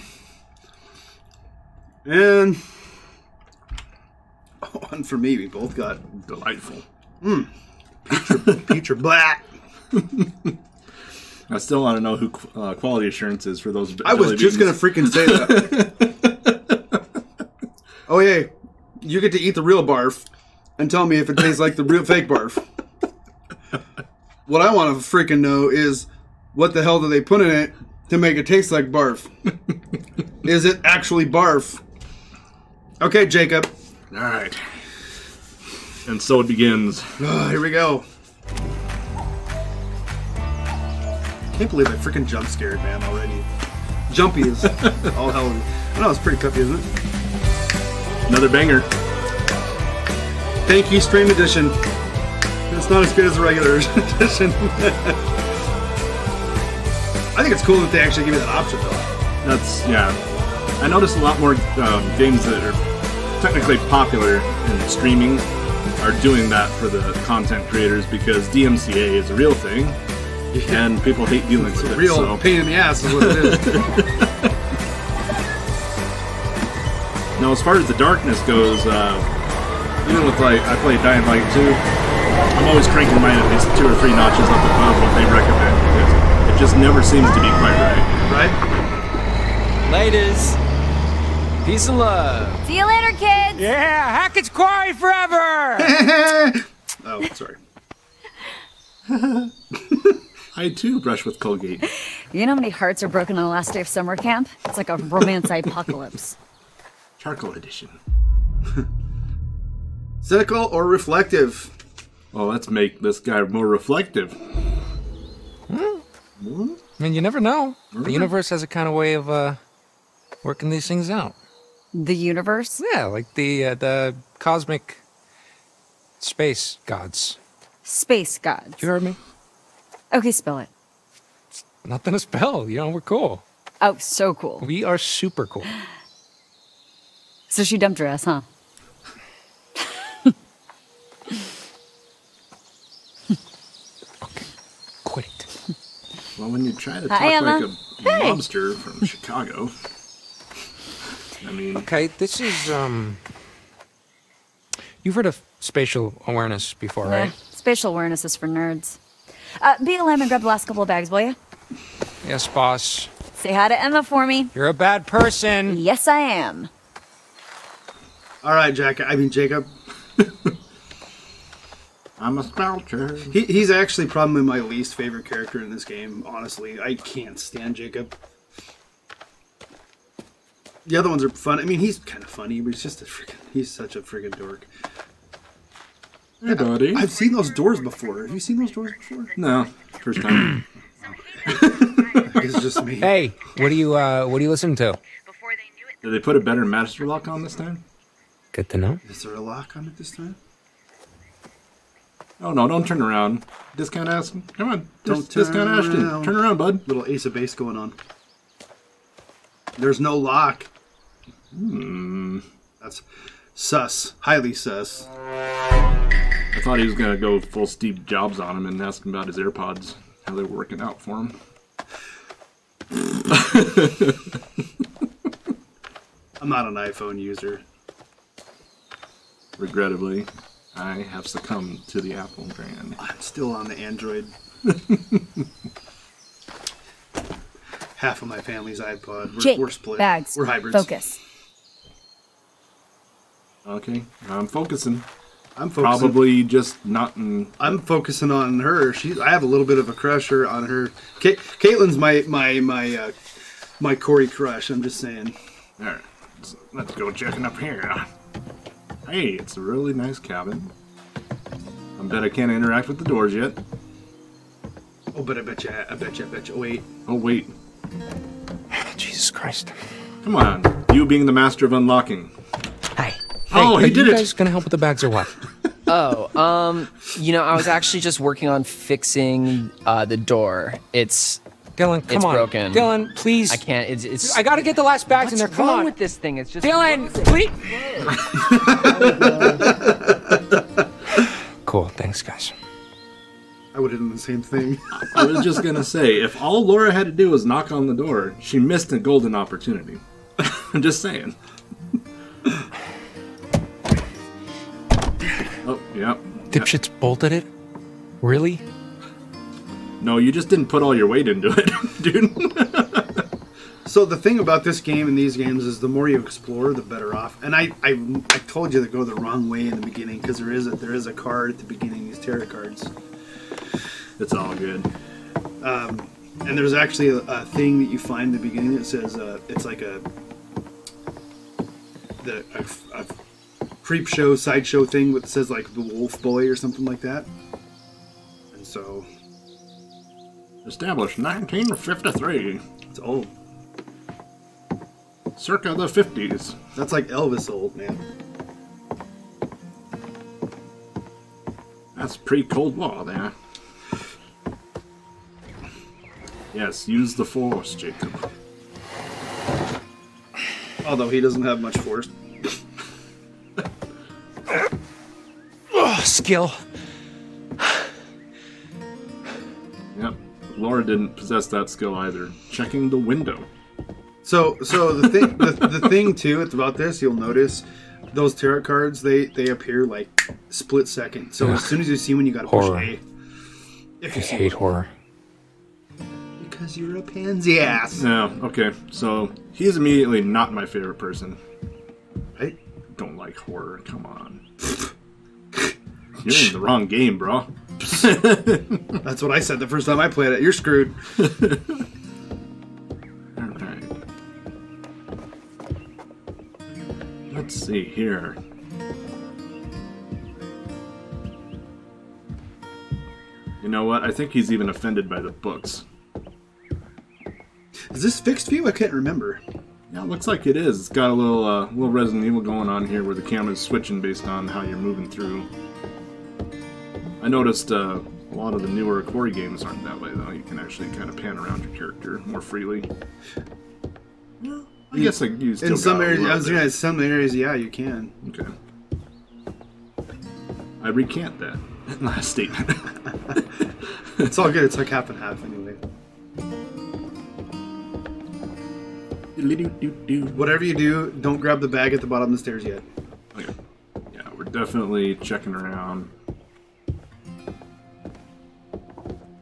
and one for me. We both got Delightful. mm, peach, peach or black. I still want to know who uh, quality assurance is for those. I was just gonna freaking say that. oh yeah, you get to eat the real barf and tell me if it tastes like the real fake barf. What I want to freaking know is what the hell do they put in it to make it taste like barf? is it actually barf? Okay, Jacob. All right. And so it begins. Ah, here we go. Can't believe I freaking jump scared, man, already. Jumpy is all hell. I know it's pretty cuppy, isn't it? Another banger. Thank you, Stream Edition. It's not as good as the regular edition. I think it's cool that they actually give you that option, though. That's yeah. I noticed a lot more um, games that are technically popular in streaming are doing that for the content creators because DMCA is a real thing, and people hate dealing with it. Real so. pain in the ass is what it is. Now, as far as the darkness goes, uh, even with like I play Dying Light 2, I'm always cranking mine at least two or three notches up above what they recommend because just never seems to be quite right. Right? Ladies, peace and love. See you later, kids. Yeah, Hackett's Quarry forever. oh, sorry. I too brush with Colgate. You know how many hearts are broken on the last day of summer camp? It's like a romance apocalypse. Charcoal edition. Cynical or reflective? Well, let's make this guy more reflective. Hmm. I mean, you never know. The universe has a kind of way of uh, working these things out. The universe? Yeah, like the uh, the cosmic space gods. Space gods. You heard me? Okay, spell it. Nothing to spell. You know, we're cool. Oh, so cool. We are super cool. So she dumped her ass, huh? Quit it. Well, when you try to Hi, talk like Emma. a Hey. mobster from Chicago, I mean, Okay, this is um. You've heard of spatial awareness before, Yeah, right? Spatial awareness is for nerds. Uh, be a lamb and grab the last couple of bags, will you? Yes, boss. Say hi to Emma for me. You're a bad person. Yes, I am. All right, Jack. I mean Jacob. I'm a spelter. He, he's actually probably my least favorite character in this game. Honestly, I can't stand Jacob. The other ones are fun. I mean, he's kind of funny, but he's just a freaking. He's such a freaking dork. Hey, buddy. I've seen those doors before. Have you seen those doors before? no, first time. it's just me. Hey, what do you uh what do you listen to? Did they put a better master lock on this time? Good to know. Is there a lock on it this time? Oh no! Don't turn around. Discount Ashton. Come on. Don't Dis- discount turn Ashton. around. Turn around, bud. Little ace of base going on. There's no lock. Hmm. That's sus. Highly sus. I thought he was gonna go full Steve Jobs on him and ask him about his AirPods, how they were working out for him. I'm not an iPhone user. Regrettably, I have succumbed to the Apple brand. I'm still on the Android. Half of my family's iPod. We're, Jake, we're split. bags. We're hybrids. Focus. Okay, I'm focusing. I'm focusing. Probably just not in. I'm focusing on her. She's. I have a little bit of a crusher on her. Ka- Kaitlyn's my my my uh, my Quarry crush. I'm just saying. All right, let's, let's go checking up here. Hey, it's a really nice cabin. I bet I can't interact with the doors yet. Oh, but I bet you. I bet you. I bet you. Wait. Oh wait, Jesus Christ. come on! You being the master of unlocking. Hi. Oh, Hey, he are did you it. guys gonna help with the bags or what? Oh, um, you know, I was actually just working on fixing uh, the door. It's Dylan, come it's on. broken. Dylan, please. I can't. It's. it's I gotta get the last bags in there. Come wrong on. with this thing? It's just Dylan, please. cool. Thanks, guys. I would have done the same thing. I was just gonna say, if all Laura had to do was knock on the door, she missed a golden opportunity. I'm just saying. oh, yeah. Dipshits bolted it? Really? No, you just didn't put all your weight into it, dude. So the thing about this game and these games is the more you explore, the better off. And I, I, I told you to go the wrong way in the beginning because there is a there is a card at the beginning. These tarot cards. It's all good. Um, and there's actually a, a thing that you find in the beginning that says uh, it's like a the a, a creep show sideshow thing that says like the Wolf Boy or something like that. And so Established 1953, it's old. circa the 50s. That's like Elvis old man. That's pre-Cold War there. Yes, use the Force, Jacob. Although he doesn't have much force. Oh, skill. Yep. Laura didn't possess that skill either. Checking the window. So, so the thing, the, the thing too it's about this, you'll notice those tarot cards they they appear like split second. So as soon as you see one, you got to push Horror. A. I If you see hate one. horror. because you're a pansy ass. Yeah, okay. So he's immediately not my favorite person. Right? Don't like horror. Come on. You're in the wrong game, bro. That's what I said the first time I played it. You're screwed. Alright. Let's see here. You know what? I think he's even offended by the books. Is this fixed view? I can't remember. Yeah, it looks like it is. It's got a little uh, little Resident Evil going on here where the camera's switching based on how you're moving through. I noticed uh, a lot of the newer Corey games aren't that way though. You can actually kind of pan around your character more freely. I guess like you still in some areas. I was gonna say some areas, yeah, you can. Okay. I recant that last statement. It's all good. It's like half and half anyway. Whatever you do, don't grab the bag at the bottom of the stairs yet. Okay. Yeah, we're definitely checking around.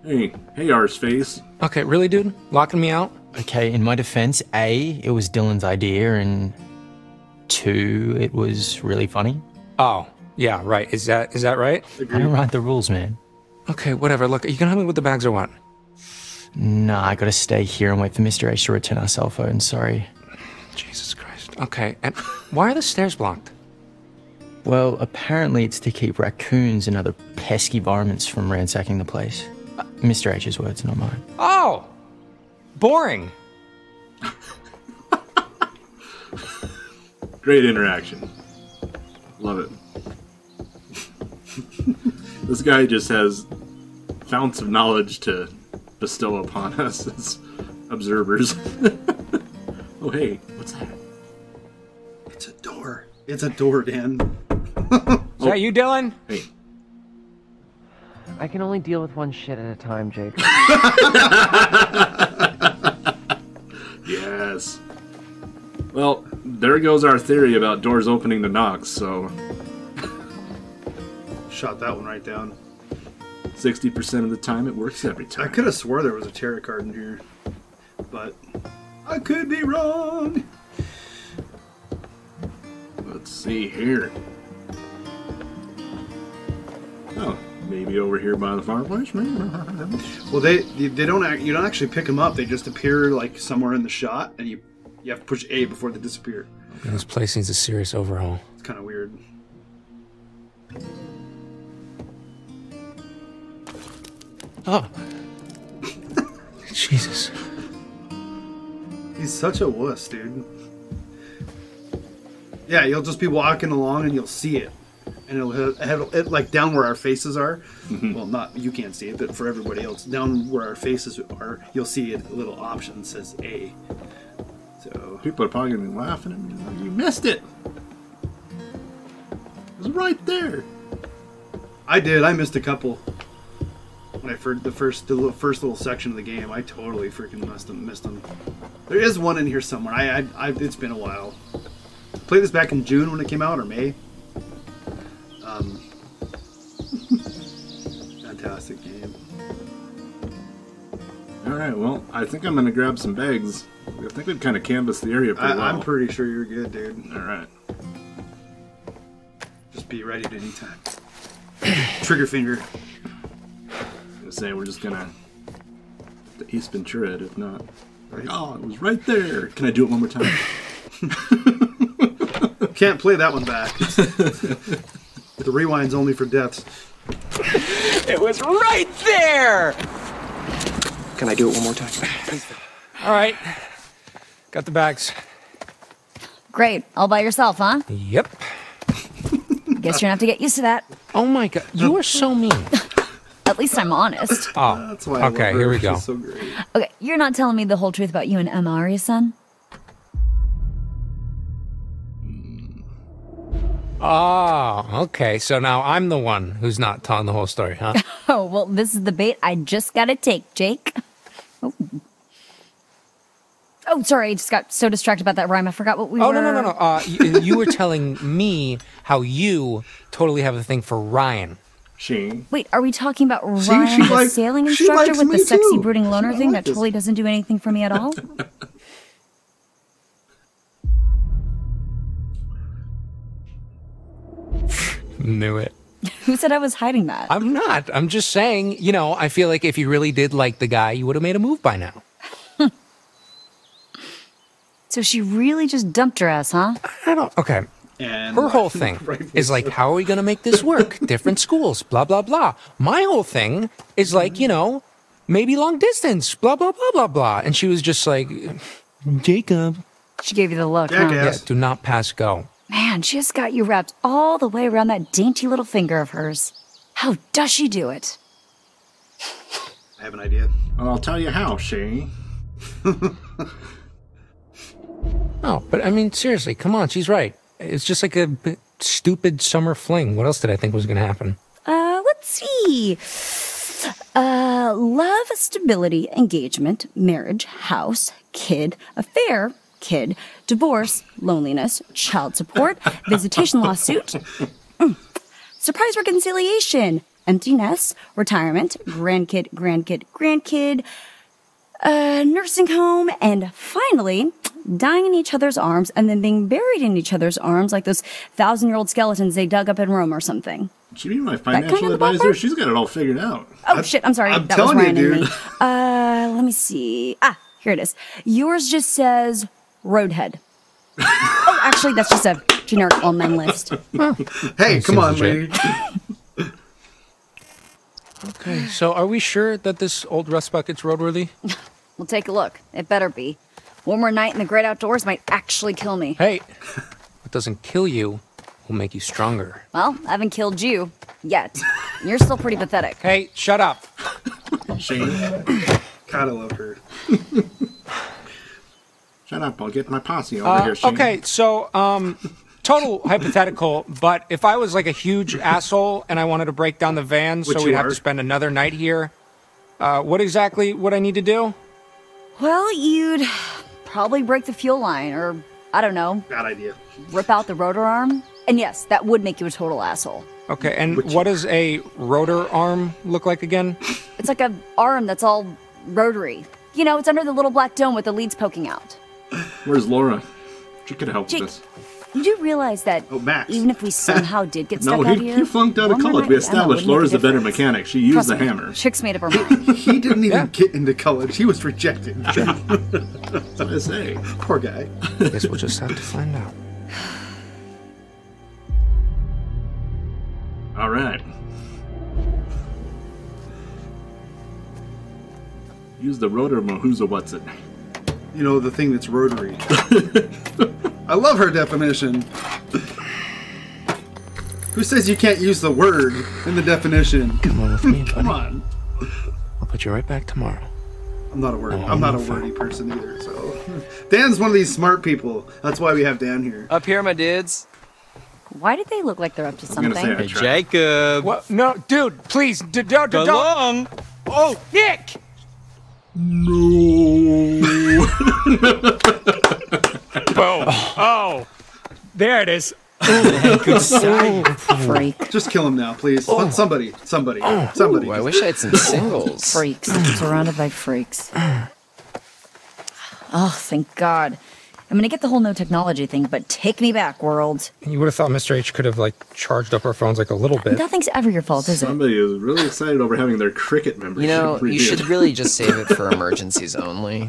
Hey, hey, ours face. Okay, really, dude? Locking me out? Okay, in my defense, A, it was Dylan's idea, and two, it was really funny. Oh, yeah, right. Is that is that right? I don't write the rules, man. Okay, whatever. Look, are you gonna help me with the bags or what? Nah, I gotta stay here and wait for Mr. H to return our cell phone. Sorry. Jesus Christ. Okay, and why are the stairs blocked? Well, apparently it's to keep raccoons and other pesky varmints from ransacking the place. Mr. H's words, not mine. Oh, boring. Great interaction. Love it. this guy just has founts of knowledge to bestow upon us as observers. oh, hey, what's that? It's a door. It's a door, Dan. Is that you, Dylan? Hey. I can only deal with one shit at a time, Jake. Yes. Well, there goes our theory about doors opening to knocks, so Shot that one right down. 60% of the time it works every time. I could have swore there was a tarot card in here, but I could be wrong. Let's see here. Oh, maybe over here by the fireplace. Well, they they don't act, you don't actually pick them up. They just appear like somewhere in the shot, and you you have to push A before they disappear. This place needs a serious overhaul. It's kind of weird. Oh. Jesus. He's such a wuss, dude. Yeah, you'll just be walking along and you'll see it, and it'll have, have it like down where our faces are. Mm-hmm. Well, not you can't see it, but for everybody else, down where our faces are, you'll see a little option that says A. So People are probably gonna be laughing at me. like, You missed it. It was right there. I did. I missed a couple. When I first the first the little, first little section of the game, I totally freaking missed them. Missed them. There is one in here somewhere. I, I, I it's been a while. Played this back in June when it came out or May. Um, fantastic game. All right. Well, I think I'm gonna grab some bags. I think we've kind of canvassed the area pretty I, well. I'm pretty sure you're good, dude. All right. Just be ready at any time. Trigger finger. I was say we're just gonna the Ace Ventura it, if not. Like, oh, it was right there. Can I do it one more time? Can't play that one back. the rewind's only for deaths. It was right there! Can I do it one more time? All right. Got the bags. Great. All by yourself, huh? Yep. Guess you're gonna have to get used to that. Oh my god, you are so mean. At least I'm honest. Oh, That's why I okay, love her. here we go. She's so great. Okay, you're not telling me the whole truth about you and Emma, are you, son? Oh, okay. So now I'm the one who's not telling the whole story, huh? Oh, well, this is the bait I just gotta take, Jake. Oh. Oh, sorry, I just got so distracted about that rhyme. I forgot what we oh were. no no no no! Uh, you, you were telling me how you totally have a thing for Ryan. Shane. Wait, are we talking about Ryan, she the likes- sailing instructor with the sexy too. brooding loner I thing like that this. totally doesn't do anything for me at all? Knew it. Who said I was hiding that? I'm not. I'm just saying. You know, I feel like if you really did like the guy, you would have made a move by now. So she really just dumped her ass, huh? I don't. Okay. And Her whole thing is like, how are we going to make this work? Different schools, blah, blah, blah. My whole thing is like, you know, maybe long distance, blah, blah, blah, blah, blah. And she was just like, Jacob. She gave you the look, huh? Yeah, do not pass go. Man, she has got you wrapped all the way around that dainty little finger of hers. How does she do it? I have an idea. Well, I'll tell you how, Shane. No, but I mean, seriously, come on, she's right. It's just like a b- stupid summer fling. What else did I think was going to happen? Uh, let's see. Uh, love, stability, engagement, marriage, house, kid, affair, kid, divorce, loneliness, child support, visitation lawsuit, mm, surprise reconciliation, emptiness, retirement, grandkid, grandkid, grandkid, uh, nursing home, and finally, dying in each other's arms and then being buried in each other's arms like those thousand year old skeletons they dug up in Rome or something. She be my kind financial of the advisor. She's got it all figured out. Oh shit! I'm sorry. I'm that telling you, Ryan me. dude. Uh, let me see. Ah, here it is. Yours just says Roadhead. oh, actually, that's just a generic all men list. Hey, come on, legit. lady. Okay, so are we sure that this old rust bucket's roadworthy? We'll take a look. It better be. One more night in the great outdoors might actually kill me. Hey, what doesn't kill you will make you stronger. Well, I haven't killed you yet. You're still pretty pathetic. Hey, shut up. Shane. God, I love her. Shut up! I'll get my posse over Uh, here. Shane. okay, so um, total hypothetical, but if I was like a huge asshole and I wanted to break down the van Which so we'd have are. to spend another night here, uh, what exactly would I need to do? Well, you'd probably break the fuel line, or I don't know, Bad idea. rip out the rotor arm. And yes, that would make you a total asshole. Okay, and what does a rotor arm look like again? It's like a arm that's all rotary. You know, it's under the little black dome with the leads poking out. Where's Laura? She could help Jake, with this. You do realize that Oh, Max. even if we somehow did get stuck No, out he, here, he flunked out of college. We night with Emma established Laura's a the better mechanic. She used Trust the me, hammer. Chick's made up her mind. He didn't even get into college. He was rejected. That's what I say. Poor guy. I guess we'll just have to find out. All right. Use the rotor Mahuza what's it? You know, the thing that's rotary. I love her definition. Who says you can't use the word in the definition? Come on with me, Come buddy. on. I'll put you right back tomorrow. I'm not a word. Oh, I'm not a I'm fine. wordy person either. So, Dan's one of these smart people. That's why we have Dan here. Up here, my dudes. Why do they look like they're up to gonna something? say Hey, Jacob. What? No, dude, please, d- don't, Go don't. long. Oh, Nick! No. Boom. Oh, there it is. Good sight. Freak. Just kill him now, please. Somebody, somebody, Oh. somebody. Ooh, I wish I had some singles. Freaks. I'm surrounded by freaks. Oh, thank God. I'm gonna get the whole no technology thing, but take me back, world. You would have thought Mr. H could have like charged up our phones like a little bit. Nothing's ever your fault, is it? Somebody is really excited over having their cricket membership. You know, you should really just save it for emergencies only.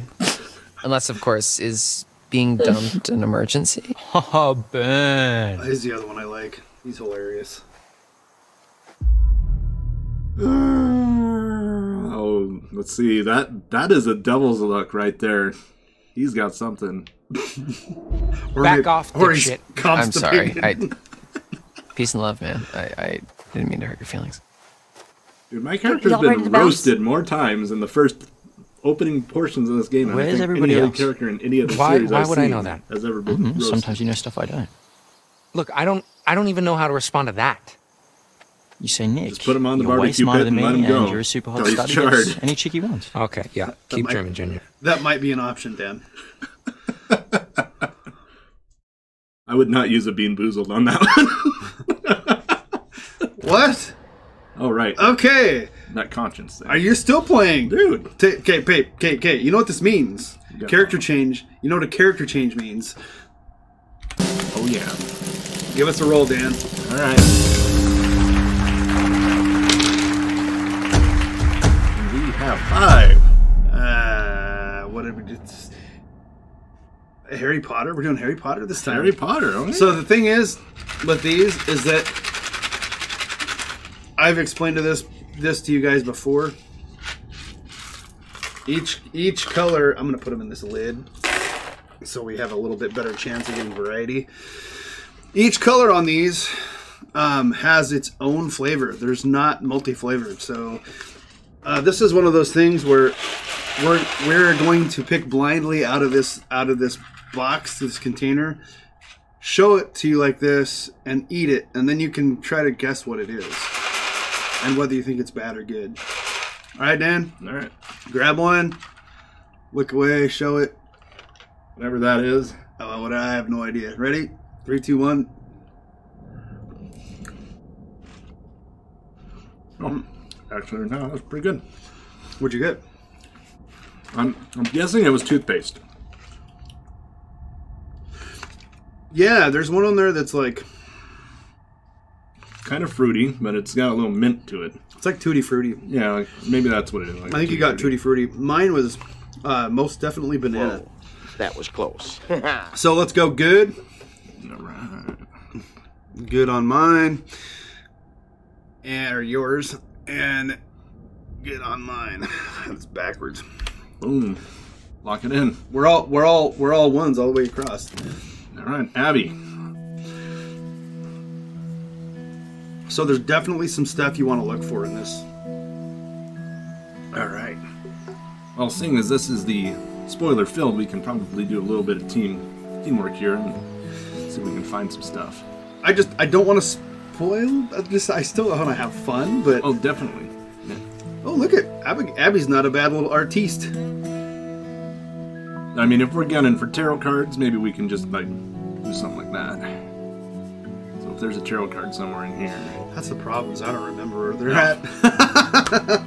Unless, of course, is being dumped an emergency. Oh, Ben. He's the other one I like. He's hilarious. Oh, let's see. That that is a devil's luck right there. He's got something. Or Back maybe- off, or he's dipshit. I'm sorry. I, peace and love, man. I, I didn't mean to hurt your feelings. Dude, my character's Y'all been roasted more times in the first opening portions of this game than I Where's think everybody any else? other character in any of the Why- series why I've would I seen know that? has ever been Mhm. Sometimes you know stuff I don't. Look, I don't. I don't even know how to respond to that. You say, Nick, Just put him on the you're way barbecue pit than and let him go and you're a super hot till he's stud. He gets charred. any cheeky ones. Okay, yeah. Keep might- dreaming, Junior. That might be an option, Dan. I would not use a BeanBoozled on that one. What? oh right, Okay. that conscience thing. Are you still playing? Dude, Okay, okay, okay, okay. You know what this means? Character change. You know what a character change means? oh yeah. Give us a roll, Dan. All right. And we have five. Uh, what did we do? Harry Potter. We're doing Harry Potter this time. Harry Potter. Okay. So the thing is, with these, is that I've explained to this this to you guys before. Each each color, I'm gonna put them in this lid, so we have a little bit better chance of getting variety. Each color on these um, has its own flavor. There's not multi-flavored, so uh, this is one of those things where we're we're going to pick blindly out of this out of this box, this container, show it to you like this, and eat it, and then you can try to guess what it is and whether you think it's bad or good. All right, Dan. All right. Grab one, look away, show it. Whatever that is. Oh, what I have no idea. Ready? Three, two, one. Oh, actually, no, that's pretty good. What'd you get? I'm, I'm guessing it was toothpaste. Yeah, there's one on there that's like Kind of fruity, but it's got a little mint to it. it's like tutti frutti. Yeah, like, maybe that's what it is. Like I think you got tutti frutti. Mine was uh, most definitely banana. That was close. So let's go good. All right. Good on mine. And or yours. And good on mine. That's backwards. Boom. Lock it in. We're all we're all we're all ones all the way across. All right, Abby. So there's definitely some stuff you want to look for in this. All right. Well, seeing as this is the spoiler filled, we can probably do a little bit of team teamwork here and see if we can find some stuff. I just I don't want to spoil. I just I still want to have fun, but Oh, definitely. Yeah. oh look at Abby, Abby's not a bad little artiste. I mean, if we're gunning for tarot cards, maybe we can just like do something like that. So if there's a tarot card somewhere in here, That's the problem. Is I don't remember where they're at.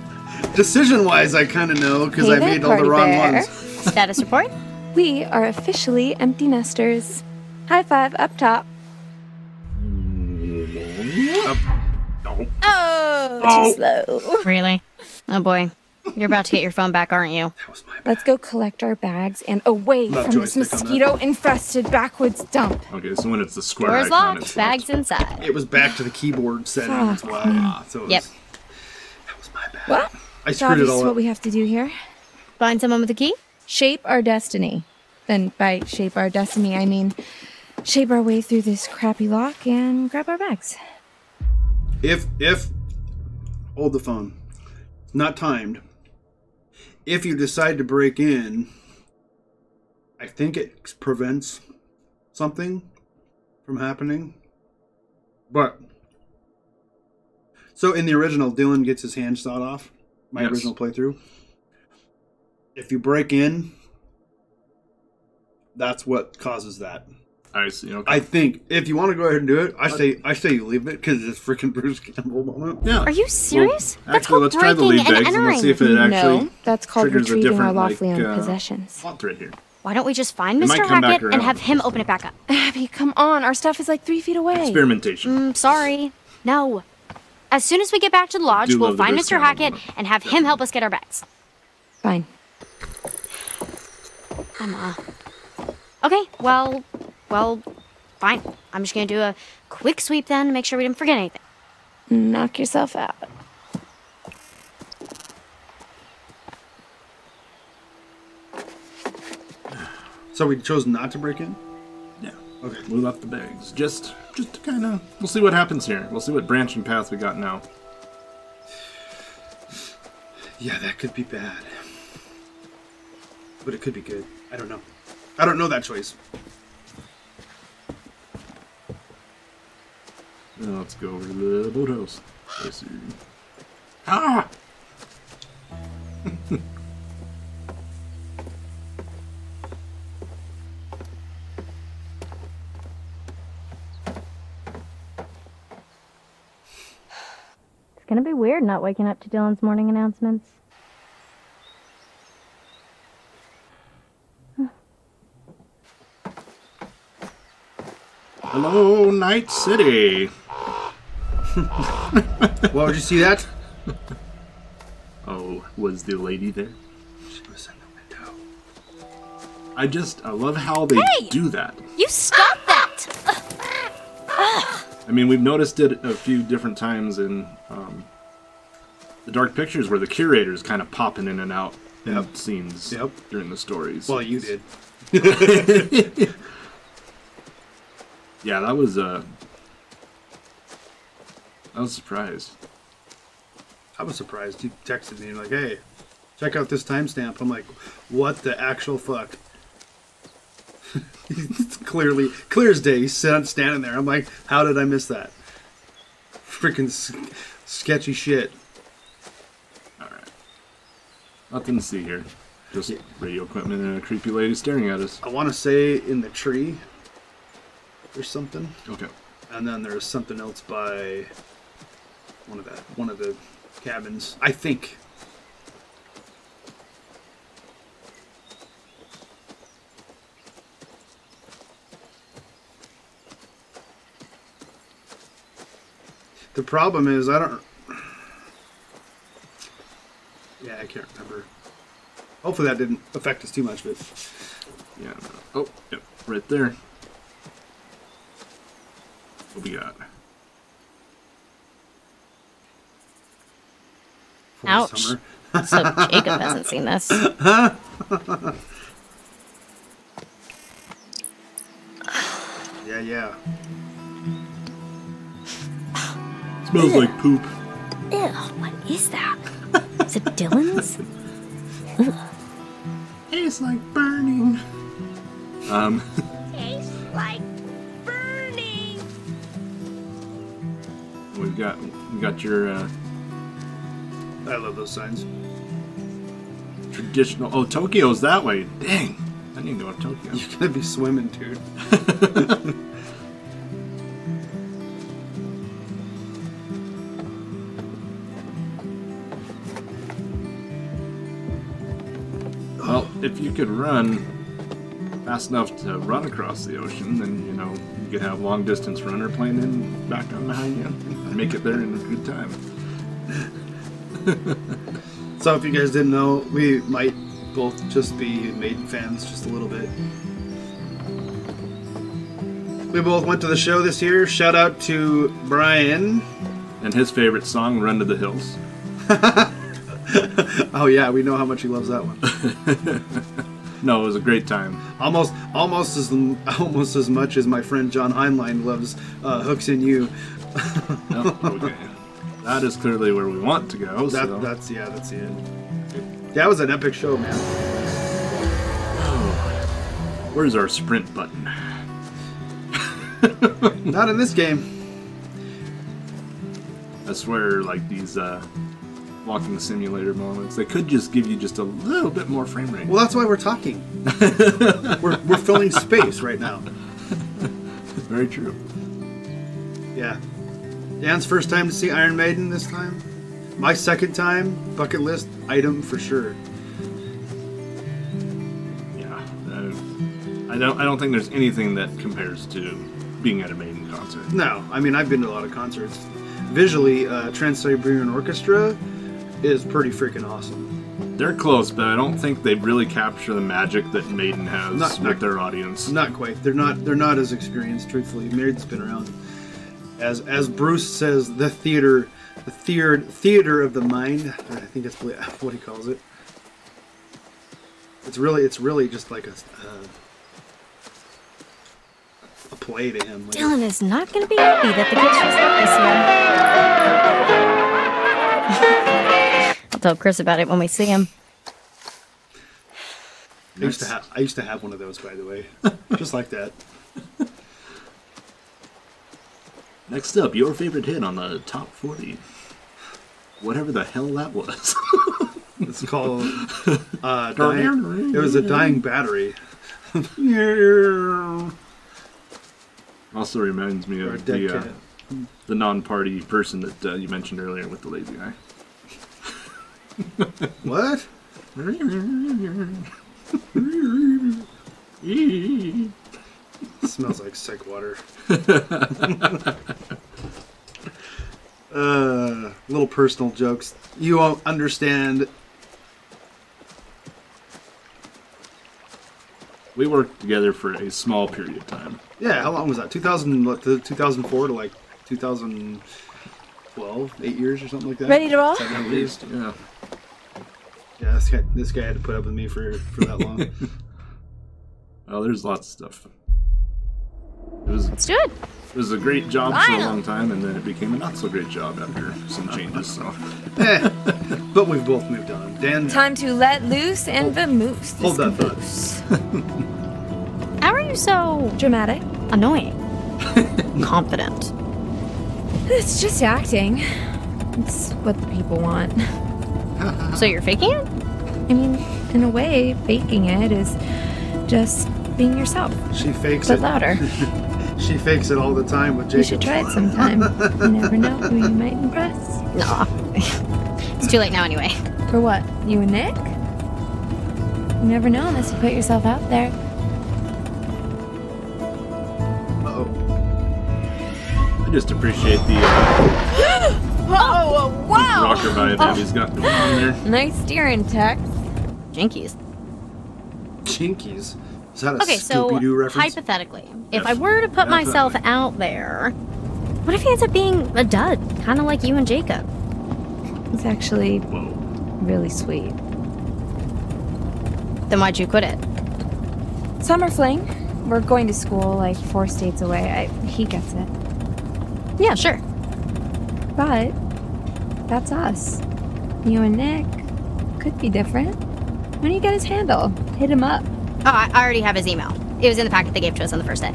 Decision wise, I kind of know because Hey I made all the wrong bear. ones. Status report? We are officially empty nesters. High five up top. oh, Oh, too slow. Really? Oh boy. You're about to get your phone back, aren't you? Let's go collect our bags and away Love from this joystick on that. mosquito infested backwoods dump. okay. So when it's the square Doors icon, locked, it's bags inside. It was back to the keyboard settings. Fuck. Wow. Uh, so it was, Yep. Well, I it's screwed it obvious all what up. we have to do here. Find someone with a key? Shape our destiny. Then by shape our destiny, I mean shape our way through this crappy lock and grab our bags. If if hold the phone, not timed. If you decide to break in, I think it prevents something from happening. But so in the original, Dylan gets his hand sawed off. My Yes. original playthrough. If you break in, that's what causes that. I see. Okay. I think if you want to go ahead and do it, I say I say you leave it because it's freaking Bruce Campbell moment. yeah. Are you serious? Well, That's actually, called let's try the lead and bags and let's see if it actually no, that's called triggers a retrieving our different, lawfully like, owned uh, possessions. plot thread here. Why don't we just find It Mr. Hackett and have him open it back up? Abby, come on. Our stuff is like three feet away. Experimentation. Mm, sorry. No. As soon as we get back to the lodge, we'll the find Bruce Mr. Campbell Hackett and have him help us get our bags. Fine. Emma. Okay, well, well, fine. I'm just gonna do a quick sweep then to make sure we didn't forget anything. Knock yourself out. So we chose not to break in. Yeah. Okay. We left the bags. Just, just to kind of. We'll see what happens here. We'll see what branching path we got now. Yeah, that could be bad, but it could be good. I don't know. I don't know that choice. Now let's go over to the boathouse. I see. Ah! It's gonna be weird not waking up to Dylan's morning announcements. Hello, Night City. Well, did you see that? Oh, was the lady there? She was in the window. I just, I love how they Hey! do that. You stop that! I mean, we've noticed it a few different times in um, the Dark Pictures where the curator's kind of popping in and out Yep. in scenes Yep. during the stories. Well, you did. yeah, that was uh, I was surprised. I was surprised. He texted me and like, "Hey, check out this timestamp." I'm like, "What the actual fuck?" It's clearly clear as day. He's stand- standing there. I'm like, how did I miss that? Freaking s- sketchy shit. All right, nothing to see here. Just radio equipment and a creepy lady staring at us. I want to say in the tree. There's something. Okay. And then there's something else by one of the one of the cabins. I think. The problem is I don't. Yeah, I can't remember. Hopefully that didn't affect us too much, but Yeah. Oh, yep, right there. What we got? Ouch. summer. So Jacob hasn't seen this. yeah, yeah. Smells like poop. Ew, what is that? Is it Dylan's? Ugh. It's like burning. Um, Tastes like burning. we've got we got your uh, I love those signs. traditional. Oh, Tokyo's that way. Dang, I need to go to Tokyo. You're gonna be swimming, dude. Well, if you could run fast enough to run across the ocean, then you know you could have long distance runner playing in background behind you and make it there in a good time. So if you guys didn't know, we might both just be Maiden fans, just a little bit. We both went to the show this year. Shout out to Brian. And his favorite song, "Run to the Hills." Oh yeah, we know how much he loves that one. No, it was a great time. Almost, almost as almost as much as my friend John Heinlein loves uh, "Hooks in You." No, okay. That is clearly where we want to go. That, so. That's yeah, that's the it. That was an epic show, man. Where's our sprint button? Not in this game. I swear, like these uh, walking simulator moments, they could just give you just a little bit more frame rate. Well, that's why we're talking. we're we're filling space right now. Very true. Yeah. Dan's first time to see Iron Maiden this time. My second time, bucket list item for sure. Yeah, I don't. I don't think there's anything that compares to being at a Maiden concert. No, I mean I've been to a lot of concerts. Visually, uh, Trans Siberian Orchestra is pretty freaking awesome. They're close, but I don't think they really capture the magic that Maiden has Not- with not- their audience. Not quite. They're not. They're not as experienced. Truthfully, Maiden's been around. As as Bruce says, the theater, the theater, theater of the mind. I think that's what he calls it. It's really, it's really just like a uh, a play to him. Like Dylan is not going to be happy that the kids just this year. I'll tell Chris about it when we see him. I used to have. I used to have one of those, by the way, just like that. Next up, your favorite hit on the top 40. Whatever the hell that was. It's called. Uh, dying, it was a dying battery. also reminds me of the, uh, the non-party person that uh, you mentioned earlier with the lazy eye. What? Smells like sick water. uh, little personal jokes. You won't understand. We worked together for a small period of time. Yeah, how long was that? 2000, what, to 2004 to like 2012, eight years or something like that. Ready to roll? Seven, At least, yeah. Yeah, this guy, this guy had to put up with me for for that long. Oh, there's lots of stuff. It was, Let's do it. It was a great job for a long time, and then it became a not so great job after some changes. So, Eh, but we've both moved on. Dan, Time to let loose and vamoose. hold this that caboose. thought. How are you so dramatic? Annoying. Confident. It's just acting. It's what the people want. So you're faking it? I mean, in a way, faking it is just being yourself. She fakes but it. louder. She fakes it all the time with Jacob. You should try it sometime. you never know who you might impress. No. it's too late now anyway. For what? You and Nick? You never know unless you put yourself out there. Oh. I just appreciate the uh, oh, wow! rocker vibe that he's got going on there. Nice steering, Tex. Jinkies. Jinkies? Is that a Okay, so Scooby-Doo reference? hypothetically, if I were to put myself out there, what if he ends up being a dud, kind of like you and Jacob? It's actually really sweet. Then why'd you quit it? Summer fling. We're going to school like four states away. I, he gets it. Yeah, sure. But that's us. You and Nick could be different. When do you get his handle? Hit him up. Oh, I I already have his email. It was in the packet they gave to us on the first day.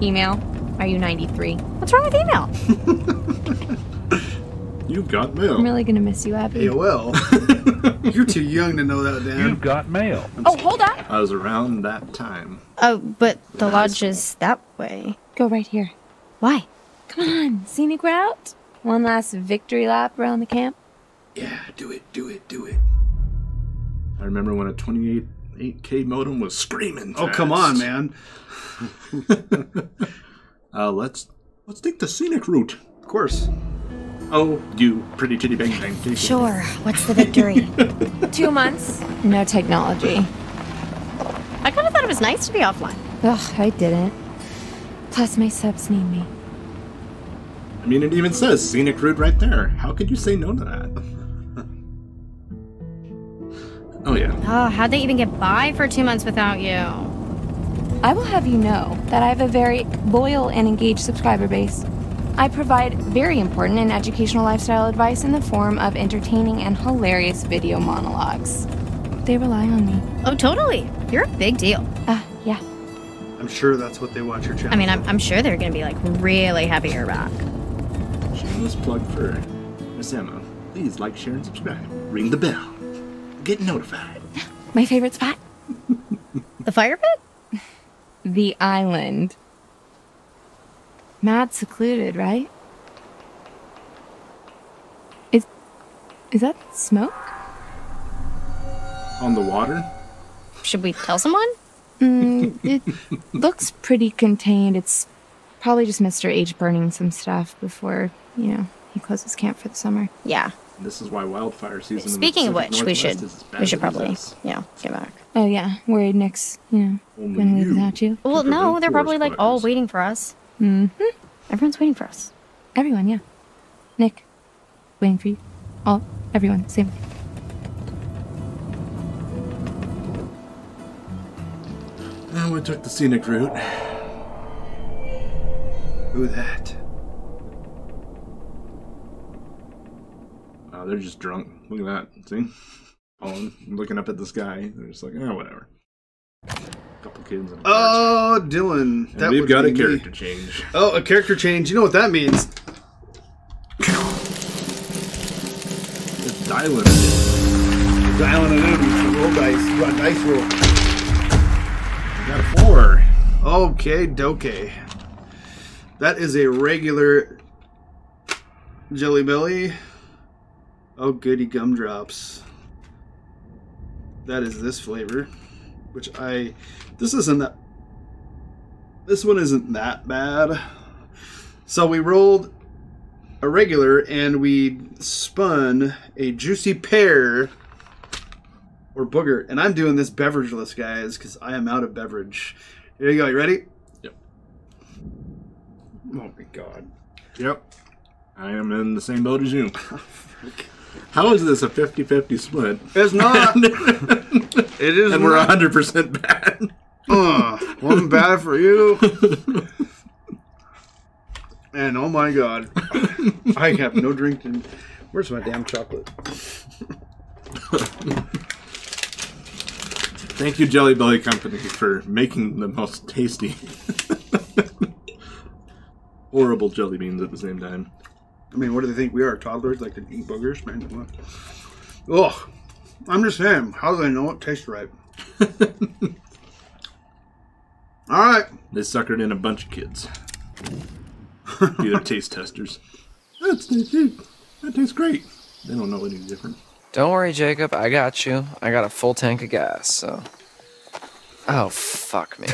Email? Are you 93? What's wrong with email? You've got mail. I'm really gonna miss you, Abby. AOL. You're too young to know that, Dan. You've got mail. Oh, hold on. I was around that time. Oh, but the lodge is that way. Go right here. Why? Come on, scenic route. One last victory lap around the camp. Yeah, do it, do it, do it. I remember when a 28 8K modem was screaming. Oh, come on, man. uh, let's let's take the scenic route. Of course. Oh, you pretty titty bang bang. take it. Sure. What's the victory? Two months, no technology. I kind of thought it was nice to be offline. Ugh, I didn't. Plus, my subs need me. I mean, it even says scenic route right there. How could you say no to that? Oh yeah. Oh, how'd they even get by for two months without you? I will have you know that I have a very loyal and engaged subscriber base. I provide very important and educational lifestyle advice in the form of entertaining and hilarious video monologues. They rely on me. Oh, totally. You're a big deal. Ah, yeah. I'm sure that's what they watch your channel. I mean, I'm, I'm sure they're gonna be like really happy you're back. Shameless plug for Miss Emma. Please like, share, and subscribe. Ring the bell. Get notified. My favorite spot? The fire pit? The island. Mad secluded, right? Is is that smoke? On the water? Should we tell someone? Mm, it looks pretty contained. It's probably just Mr. H burning some stuff before, you know, he closes camp for the summer. Yeah. This is why wildfire season. in Speaking of Pacific which, we Northwest should is bad we should probably is. yeah get back. Oh yeah, worried Nick's, you know, Only gonna leave you. without you. Well, no, they're probably forest like all waiting for us. Mm-hmm. Everyone's waiting for us. Everyone, yeah. Nick, waiting for you. All, everyone, same. Oh, we took the scenic route. Who that? Oh, they're just drunk. Look at that. See? Colin looking up at the sky. They're just like, oh, whatever. Couple kids. And Oh, Dylan. And That we've got a me. character change. Oh, a character change. You know what that means? It's dialing. Dialing it in. Roll dice. You got dice roll. Got a four. Okay, doke. That is a regular Jelly Belly. Oh, goody gumdrops. That is this flavor, which I. This isn't that. This one isn't that bad. So we rolled a regular and we spun a juicy pear or booger. And I'm doing this beverageless, guys, because I am out of beverage. Here you go. You ready? Yep. Oh my god. Yep. I am in the same boat as you. Oh, How is this a 50 50 split? It's not. it is. And we're not. 100% bad. Uh, wasn't bad for you. And oh my god, I have no drink. To... Where's my damn chocolate? Thank you, Jelly Belly Company, for making the most tasty, horrible jelly beans at the same time. I mean, what do they think we are? Toddlers like to eat boogers, man? What? Ugh. I'm just saying. How do they know it tastes right? All right. They suckered in a bunch of kids. Be their taste testers. That's tasty. That tastes great. They don't know any different. Don't worry, Jacob. I got you. I got a full tank of gas, so. Oh, fuck me.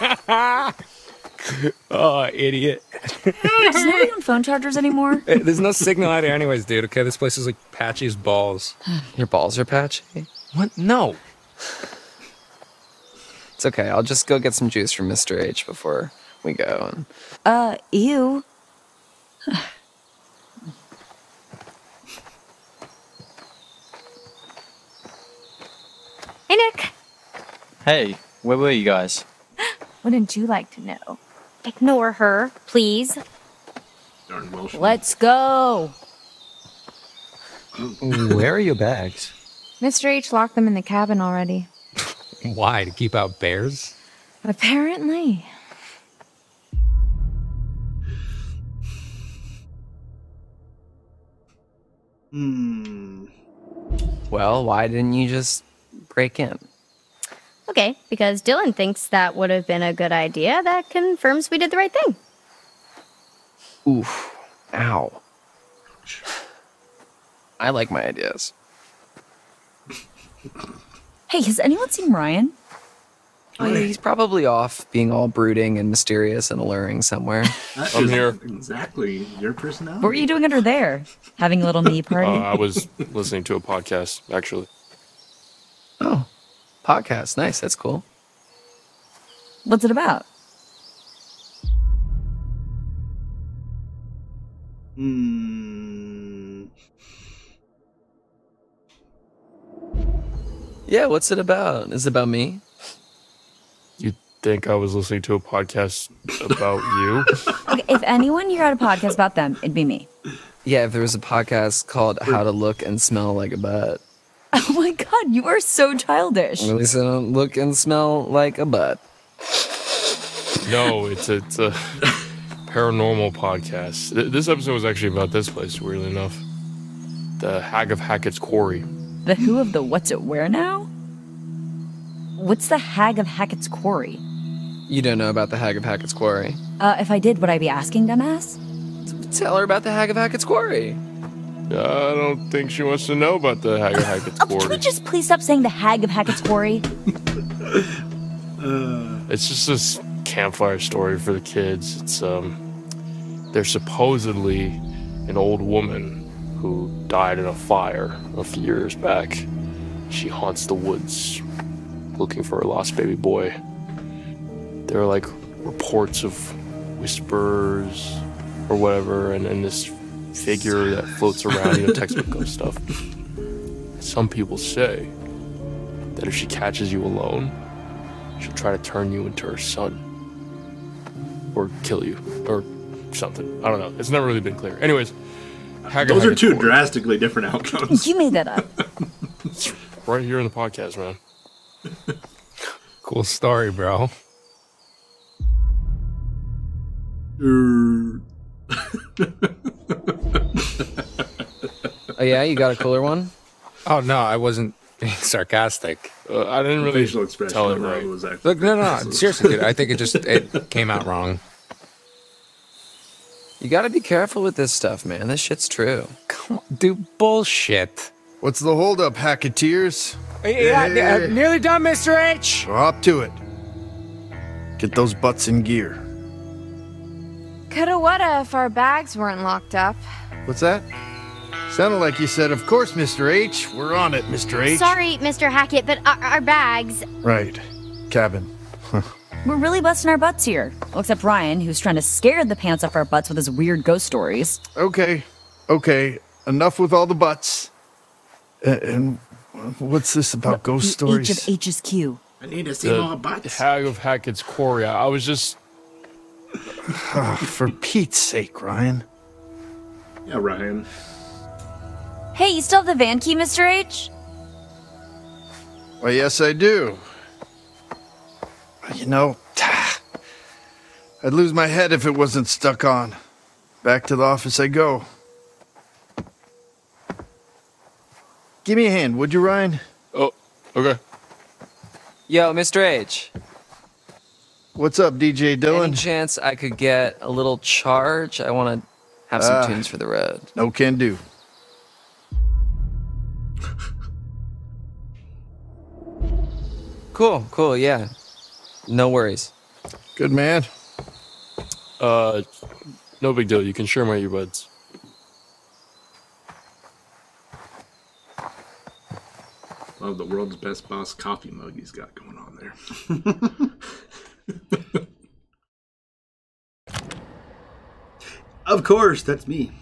oh, idiot. Does nobody on phone chargers anymore? Hey, There's no signal out here, anyways, dude. Okay, this place is like patchy as balls. Your balls are patchy? What? No. It's okay. I'll just go get some juice from Mr. H before we go. And Uh, ew. Hey, Nick. Hey, where were you guys? Wouldn't you like to know? Ignore her, please. Darn Welsh. Let's go. Where are your bags? Mr. H locked them in the cabin already. Why? To keep out bears? Apparently. Hmm. well, why didn't you just break in? Okay, because Dylan thinks that would have been a good idea. That confirms we did the right thing. Oof. Ow. I like my ideas. Hey, has anyone seen Ryan? Oh, yeah, he's probably off being all brooding and mysterious and alluring somewhere. That I'm here. Exactly your personality. What were you doing under there? Having a little knee party? Uh, I was listening to a podcast, actually. Oh, podcast. Nice. That's cool. What's it about? Hmm. Yeah, what's it about? Is it about me? You think I was listening to a podcast about you? Okay, if anyone here had a podcast about them, it'd be me. Yeah, if there was a podcast called How to Look and Smell Like a Butt. Oh my god, you are so childish. At least I don't look and smell like a butt. No, it's a, it's a paranormal podcast. Th- This episode was actually about this place, weirdly enough. The Hag of Hackett's Quarry. The who of the what's it where now? What's the hag of Hackett's quarry? You don't know about the Hag of Hackett's Quarry. Uh, if I did, would I be asking dumbass? Tell her about the Hag of Hackett's Quarry. I don't think she wants to know about the Hag of Hackett's Quarry. Can we just please stop saying the hag of Hackett's quarry? It's just this campfire story for the kids. It's um, there's supposedly an old woman who died in a fire a few years back. She haunts the woods, looking for her lost baby boy. There are like reports of whispers or whatever, and, and this figure that floats around, you know, textbook ghost stuff. Some people say that if she catches you alone, she'll try to turn you into her son. Or kill you. Or something. I don't know. It's never really been clear. Anyways, Hag of Those are two Quarry. drastically different outcomes. you made that up. Right here in the podcast, man. Cool story, bro. Oh, yeah? You got a cooler one? Oh, no, I wasn't being sarcastic. Uh, I didn't really facial expression tell it that right. was Look, no, no, no. Seriously, dude. I think it just it came out wrong. You gotta be careful with this stuff, man. This shit's true. Come Dude, bullshit. What's the holdup, Hacketeers? Yeah, yeah, nearly done, Mr. H. We're up to it. Get those butts in gear. Coulda woulda if our bags weren't locked up. What's that? Sounded like you said, of course, Mr. H. We're on it, Mr. H. Sorry, Mr. Hackett, but our, our bags. Right. Cabin. We're really busting our butts here. Well, except Ryan, who's trying to scare the pants off our butts with his weird ghost stories. Okay. Okay. Enough with all the butts. Uh, and what's this about ghost the stories? H of H's Q. I need to see The more butts. Hag of Hackett's Quarry. I I was just. Ah, for Pete's sake, Ryan. Yeah, Ryan. Hey, you still have the van key, Mr. H? Why, yes, I do. You know, I'd lose my head if it wasn't stuck on. Back to the office I go. Give me a hand, would you, Ryan? Oh, okay. Yo, Mr. H. What's up, DJ Dylan? Any chance I could get a little charge? I want to have some Ah. tunes for the road. No can do. Cool, cool, yeah. No worries. Good man. Uh, no big deal. You can share my earbuds. Love the world's best boss coffee mug he's got going on there. Of course, that's me.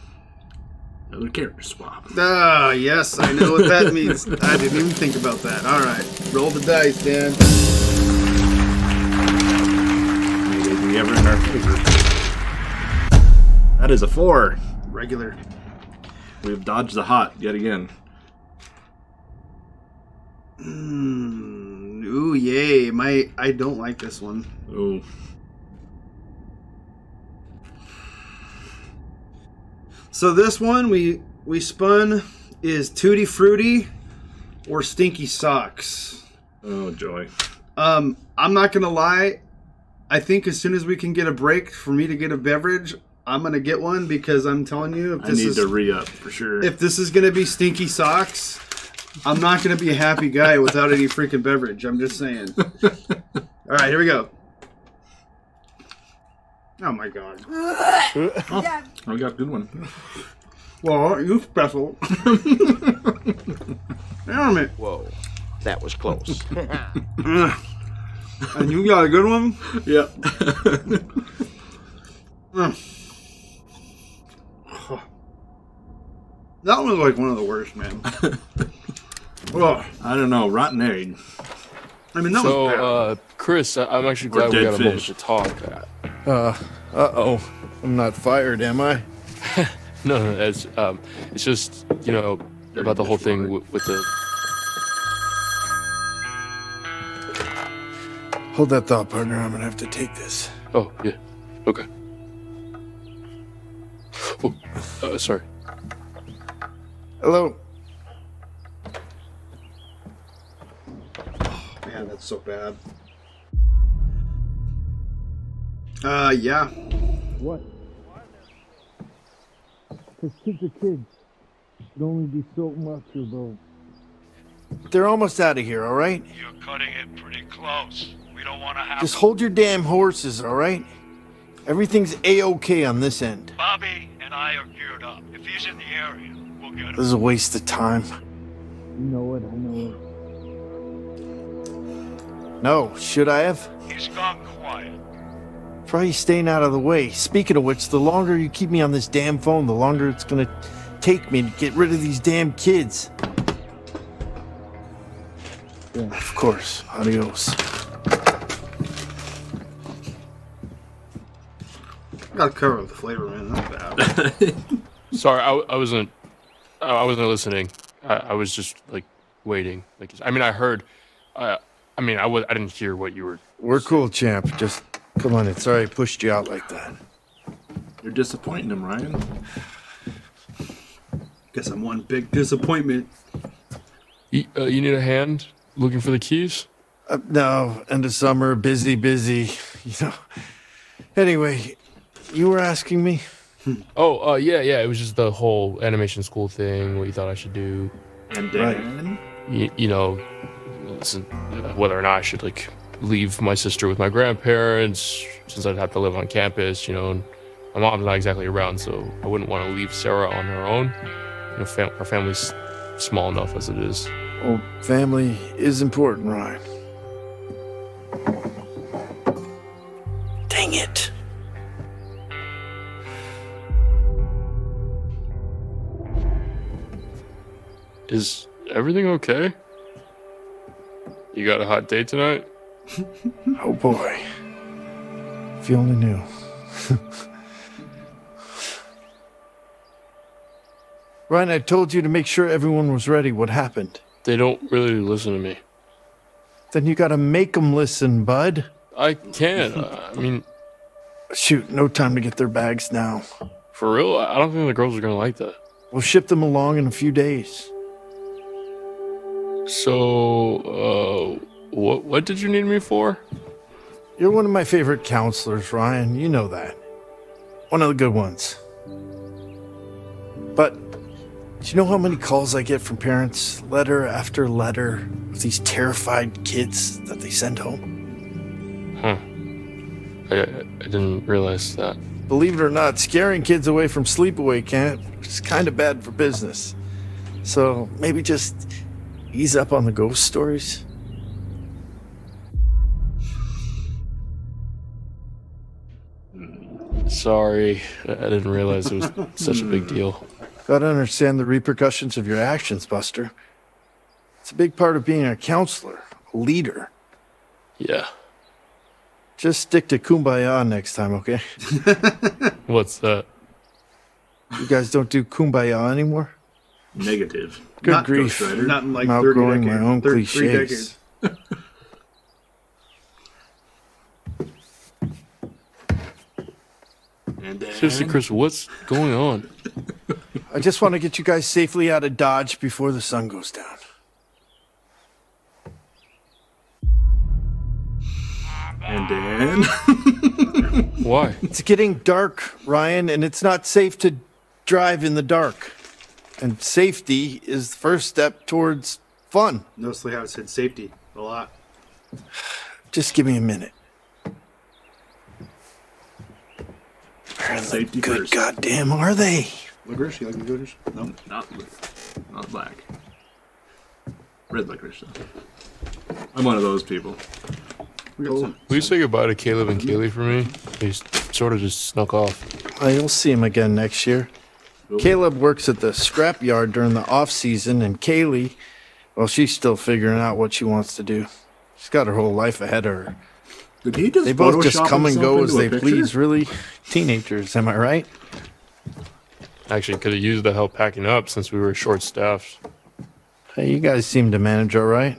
Another character swap. Ah, yes, I know what that means. I didn't even think about that. All right, roll the dice, Dan. Anything ever in our favor. That is a four. Regular. We've dodged the hot yet again. Mm, ooh, yay! My, I don't like this one. Ooh. So this one we we spun is Tutti Frutti or Stinky Socks. Oh joy. Um, I'm not gonna lie. I think as soon as we can get a break for me to get a beverage, I'm gonna get one because I'm telling you, if I this need is to re up for sure. if this is gonna be Stinky Socks, I'm not gonna be a happy guy without any freaking beverage. I'm just saying. All right, here we go. Oh my god. oh, I got a good one. Well, you special? Damn it. Whoa, that was close. and you got a good one? Yep. That was like one of the worst, man. oh, I don't know. Rotten egg. I mean, that so, was bad. uh, Chris, I- I'm actually glad we dead got a moment to talk. Uh, uh oh. I'm not fired, am I? No, no, it's um, it's just you know about the whole thing w- with the. Hold that thought, partner. I'm gonna have to take this. Oh yeah, okay. Oh, uh, sorry. Hello. Man, that's so bad. Uh, yeah. What? Because kids are kids. Should only be so much about. They're almost out of here, all right? You're cutting it pretty close. We don't want to have Just hold your damn horses, all right? Everything's a-okay on this end. Bobby and I are geared up. If he's in the area, we'll get him. This is a waste of time. You know it, I know it. No, should I have? He's gone quiet. Probably staying out of the way. Speaking of which, the longer you keep me on this damn phone, the longer it's gonna take me to get rid of these damn kids. Of course. Adios. Gotta cover the flavor, man. That's bad. Sorry, I, I wasn't. I I wasn't listening. I, I was just like waiting. Like I mean, I heard. Uh, I mean, I was. I didn't hear what you were. We're cool, champ. Just come on. It's sorry I pushed you out like that. You're disappointing him, Ryan. Guess I'm one big disappointment. You, uh, you need a hand looking for the keys? Uh, no, end of summer, busy, busy. You know. Anyway, you were asking me. Oh, uh, yeah, yeah. It was just the whole animation school thing. What you thought I should do? And Right. You, you know, listen, uh, whether or not I should like leave my sister with my grandparents since I'd have to live on campus. You know, and my mom's not exactly around, so I wouldn't want to leave Sarah on her own. You know, fam- our family's small enough as it is. Well, family is important, Ryan. Dang it. Is everything okay? You got a hot date tonight? Oh boy. If you only knew. Ryan, I told you to make sure everyone was ready. What happened? They don't really listen to me. Then you gotta make them listen, bud. I can't. I mean, Shoot, no time to get their bags now. for real, I don't think the girls are gonna like that. We'll ship them along in a few days. So, uh, what what did you need me for? You're one of my favorite counselors, Ryan. You know that. One of the good ones. But do you know how many calls I get from parents, letter after letter, of these terrified kids that they send home? Huh. I, I didn't realize that. Believe it or not, scaring kids away from sleepaway camp is kind of bad for business. So maybe just ease up on the ghost stories. Sorry, I I didn't realize it was such a big deal. Gotta understand the repercussions of your actions, Buster. It's a big part of being a counselor, a leader. Yeah. Just stick to kumbaya next time, okay? What's that? You guys don't do kumbaya anymore? Negative. Good Not grief. Ghost Rider. Not in like I'm 30 outgrowing my decades. own Thir- three cliches. Seriously, Chris, what's going on? I just want to get you guys safely out of Dodge before the sun goes down. And Dan? Why? It's getting dark, Ryan, and it's not safe to drive in the dark. And safety is the first step towards fun. Notice how it said safety a lot. Just give me a minute. Where in the Safety good first. goddamn are they? Licorice? You like licorice? No. Not li- not black. Red licorice. though. I'm one of those people. Will you say goodbye to Caleb and Kaylee for me? They sort of just snuck off. You'll see him again next year. Caleb works at the scrap yard during the off season, and Kaylee, well, she's still figuring out what she wants to do. She's got her whole life ahead of her. Did he just They both just come and go as they picture? please, really. Teenagers, am I right? Actually, could have used the help packing up since we were short staffed. Hey, you guys seem to manage all right.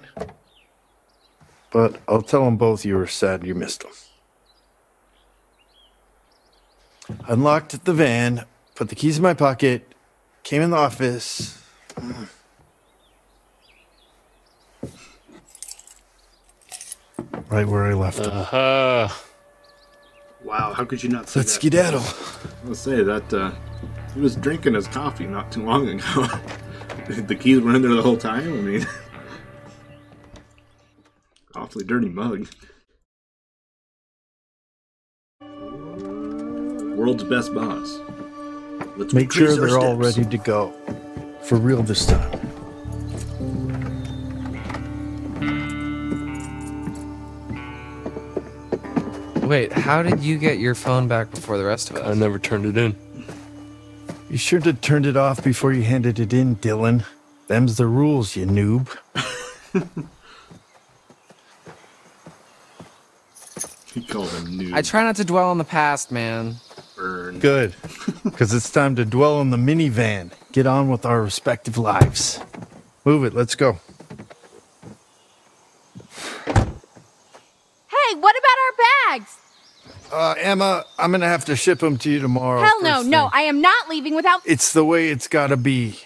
But I'll tell them both you were sad you missed them. Unlocked at the van, put the keys in my pocket, came in the office. Right where I left them. Uh-huh. Wow, how could you not say Let's that? skedaddle. I'll say that uh, he was drinking his coffee not too long ago. the keys were in there the whole time. I mean, awfully dirty mug. World's best boss. Let's Make sure they're all ready to go. For real this time. Wait, how did you get your phone back before the rest of us? I never turned it in. You should have turned it off before you handed it in, Dylan. Them's the rules, you noob. He called him noob. I try not to dwell on the past, man. Burn. Good. Because it's time to dwell in the minivan. Get on with our respective lives. Move it, let's go. Hey, what about our bags? Uh, Emma, I'm gonna have to ship them to you tomorrow. Hell no, first no. I am not leaving without. It's the way it's gotta be.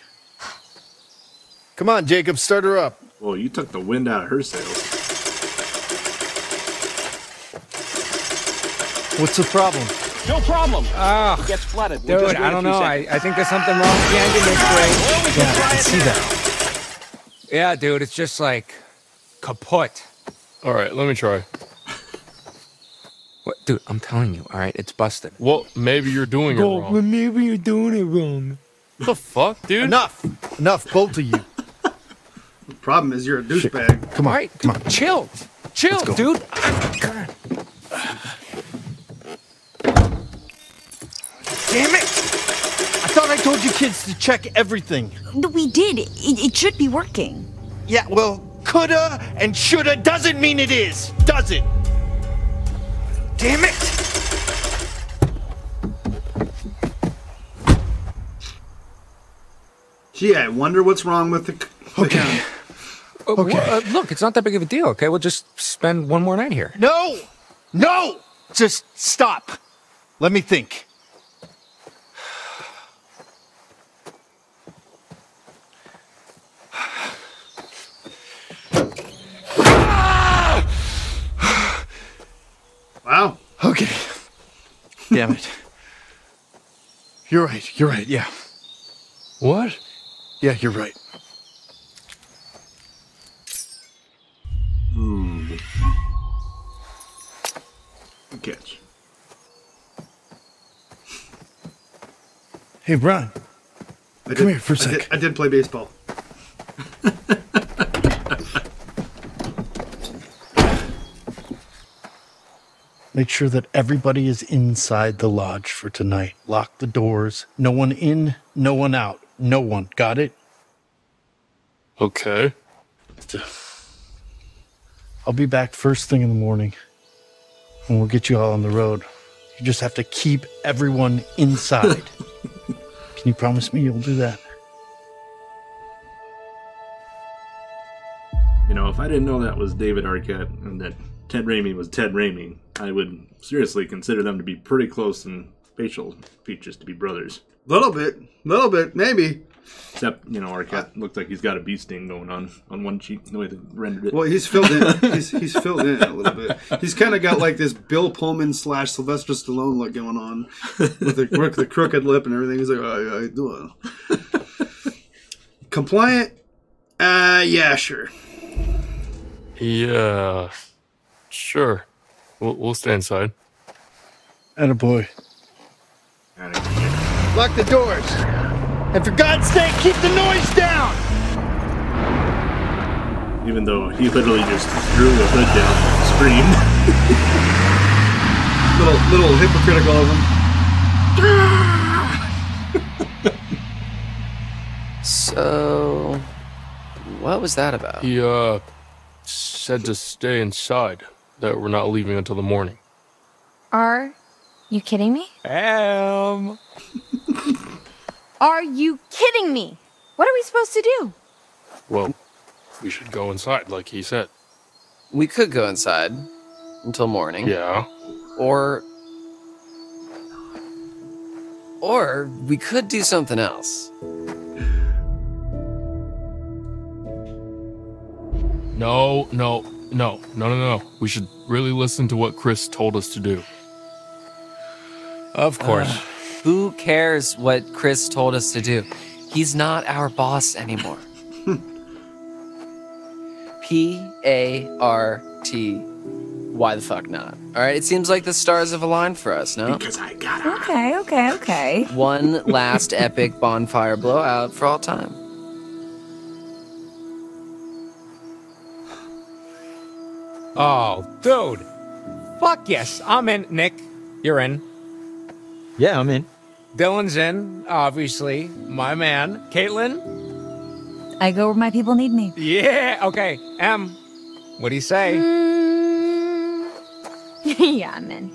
Come on, Jacob, start her up. Well, you took the wind out of her sails. What's the problem? No problem. Oh, Gets flooded. dude, I don't know. I, I think there's something wrong with the engine this way. Yeah, I can see that. Yeah, dude, it's just like kaput. All right, let me try. What, dude? I'm telling you, all right, it's busted. Well, maybe you're doing it wrong. well, maybe you're doing it wrong. What the fuck, dude? Enough! Enough, both of you. The problem is you're a douchebag. Come on, All right, come on. chill, chill, dude. God. Damn it! I thought I told you kids to check everything. No, we did. It, it should be working. Yeah, well, coulda and shoulda doesn't mean it is, does it? Damn it! Gee, I wonder what's wrong with the. Okay. Uh, wh- uh, look, it's not that big of a deal. Okay, we'll just spend one more night here. No! No! Just stop. Let me think. Wow. Okay. Damn it. You're right. You're right. Yeah. What? Yeah, you're right. Good catch. Hey, Brian. I Come did- here for a I did- sec. I did play baseball. Make sure that everybody is inside the lodge for tonight. Lock the doors. No one in, no one out. No one. Got it? Okay. I'll be back first thing in the morning and we'll get you all on the road. You just have to keep everyone inside. Can you promise me you'll do that? You know, if I didn't know that was David Arquette and that Ted Raimi was Ted Raimi, I would seriously consider them to be pretty close in facial features to be brothers. Little bit, little bit, maybe. Except, you know, Arquette looks like he's got a bee sting going on on one cheek, the way they rendered it. Well, he's filled in. He's, he's filled in a little bit. He's kind of got like this Bill Pullman slash Sylvester Stallone look going on with the, with the crooked lip and everything. He's like, oh, how you doing? Compliant? Uh, yeah, sure. Yeah. Sure. We'll, we'll stay inside. Attaboy. Lock the doors. And for God's sake, keep the noise down! Even though he literally just threw the hood down and screamed. Little, little hypocritical of him. So, what was that about? He, uh, said to stay inside, that we're not leaving until the morning. Are you kidding me? Am. Are you kidding me? What are we supposed to do? Well, we should go inside, like he said. We could go inside until morning. Yeah. Or. Or we could do something else. No, no, no, no, no, no. We should really listen to what Chris told us to do. Of course. Uh, who cares what Chris told us to do? He's not our boss anymore. P A R T. Why the fuck not? All right, it seems like the stars have aligned for us, no? Because I got Okay, okay, okay. One last epic bonfire blowout for all time. Oh, dude. Fuck yes. I'm in. Nick, you're in. Yeah, I'm in. Dylan's in, obviously. My man. Kaitlyn? I go where my people need me. Yeah. Okay. M, what do you say? yeah, I'm in.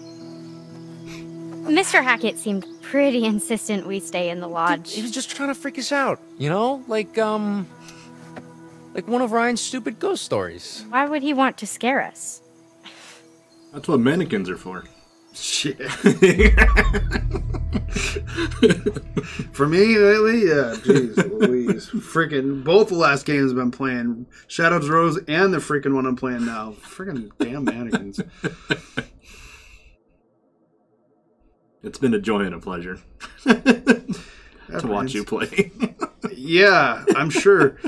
Mr. Hackett seemed pretty insistent we stay in the lodge. He was just trying to freak us out, you know? Like, um. Like one of Ryan's stupid ghost stories. Why would he want to scare us? That's what mannequins are for. Shit. For me lately, yeah, jeez Louise. Freaking both the last games I've been playing, Shadows Rose and the freaking one I'm playing now. Freaking damn mannequins. It's been a joy and a pleasure to watch you play. yeah, I'm sure.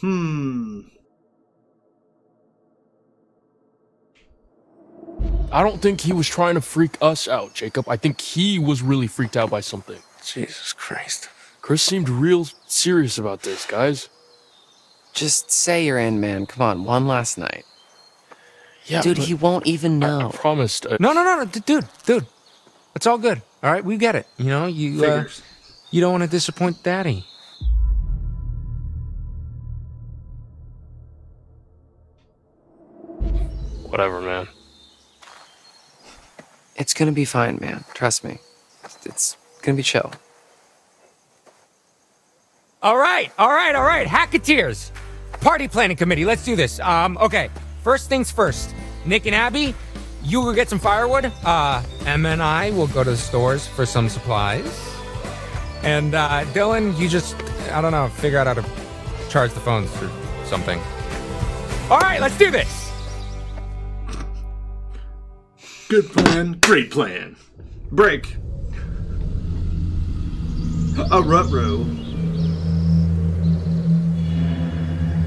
Hmm. I don't think he was trying to freak us out, Jacob. I think he was really freaked out by something. Jesus Christ. Chris seemed real serious about this, guys. Just say you're in, man. Come on, one last night. Yeah, Dude, he won't even know. I promised. uh, No, no, no, no, dude, dude. It's all good. All right, we get it. You know, you uh, you don't want to disappoint Daddy. Whatever, man. It's gonna be fine, man. Trust me. It's gonna be chill. All right, all right, all right. Hacketeers. Party planning committee. Let's do this. Um, okay. First things first. Nick and Abby, you go get some firewood. Uh, Emma and I will go to the stores for some supplies. And uh, Dylan, you just, I don't know, figure out how to charge the phones or something. All right, let's do this. Good plan. Great plan. Break. A rut row.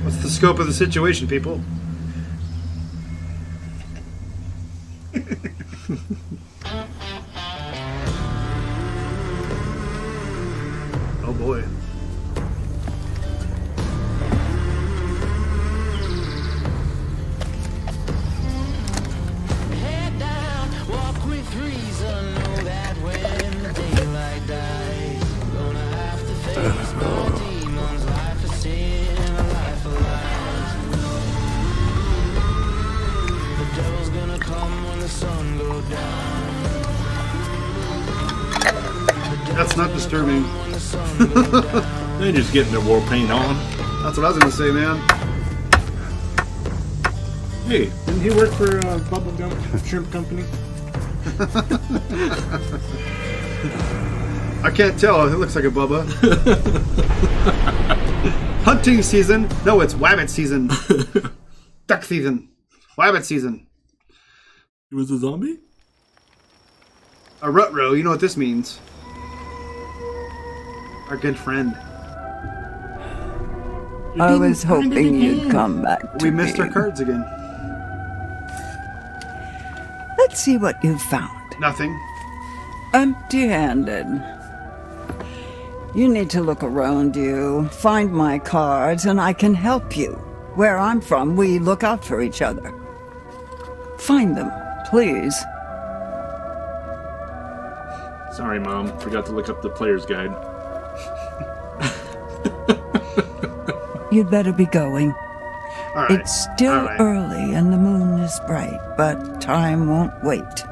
What's the scope of the situation, people? oh boy. That's not disturbing. They're just getting their war paint on. That's what I was gonna say, man. Hey, didn't he work for uh, Bubble Gum Shrimp Company? I can't tell. It looks like a Bubba. Hunting season? No, it's wabbit season. Duck season. Wabbit season. He was a zombie? A rut row. You know what this means. Our good friend. I was hoping you'd come back to We missed me. our cards again. Let's see what you've found. Nothing. Empty handed. You need to look around you, find my cards, and I can help you. Where I'm from, we look out for each other. Find them, please. Sorry, Mom. Forgot to look up the player's guide. You'd better be going. Right. It's still right. early and the moon is bright, but time won't wait.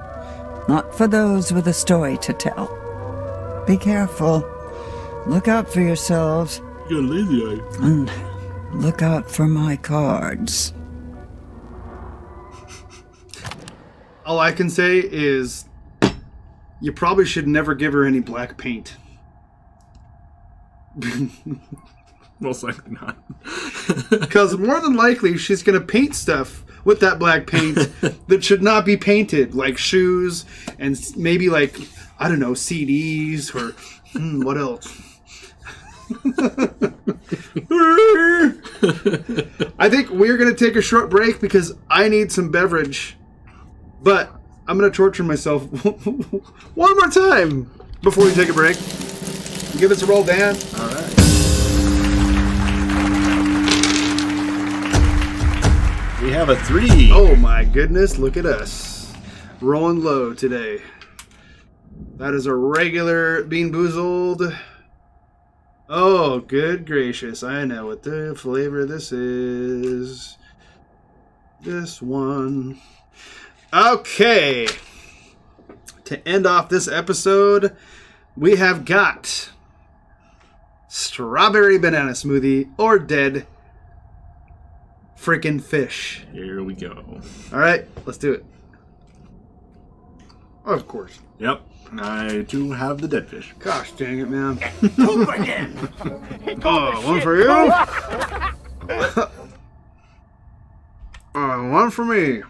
Not for those with a story to tell. Be careful. Look out for yourselves. You got a lazy eye. And look out for my cards. All I can say is you probably should never give her any black paint. Most likely not. Because more than likely she's going to paint stuff with that black paint that should not be painted, like shoes and maybe like, I don't know, CDs or hmm, what else? I think we're going to take a short break because I need some beverage. But I'm going to torture myself one more time before we take a break. Give us a roll, Dan. All right. We have a three. Oh my goodness, look at us. Rolling low today. That is a regular BeanBoozled. Oh, good gracious. I know what the flavor this is. This one. Okay. To end off this episode, we have got strawberry banana smoothie or dead freaking fish. Here we go. All right, let's do it. Of course. Yep. I do have the dead fish. Gosh dang it, man. Over again. Oh, one for you. uh, one for me.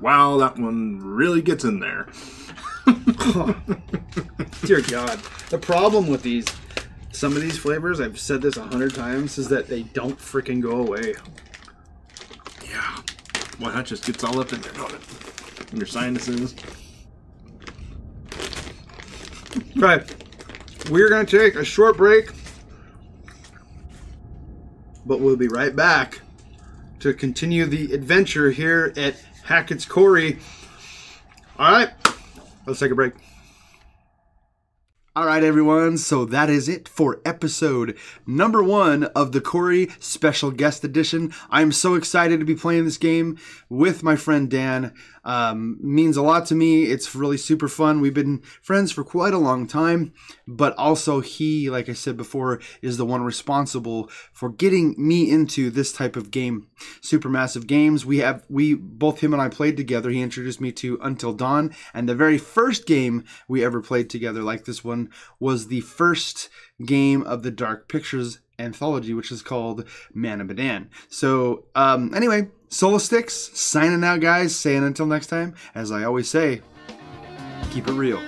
Wow, that one really gets in there. Dear God. The problem with these, some of these flavors, I've said this a hundred times, is that they don't freaking go away. Yeah. Well, that just gets all up in there, don't it? In your sinuses. Right. We're going to take a short break, but we'll be right back to continue the adventure here at Hackett's Quarry. All right, let's take a break. All right, everyone. So that is it for episode number one of the Quarry Special Guest Edition. I'm so excited to be playing this game with my friend Dan. Um, means a lot to me. It's really super fun. We've been friends for quite a long time, but also he, like I said before, is the one responsible for getting me into this type of game, Supermassive Games. We have we both him and I played together. He introduced me to Until Dawn, and the very first game we ever played together like this one was the first game of the Dark Pictures anthology, which is called Man of Medan. So, um, anyway, SoloStyx signing out, guys. Saying until next time, as I always say, keep it real.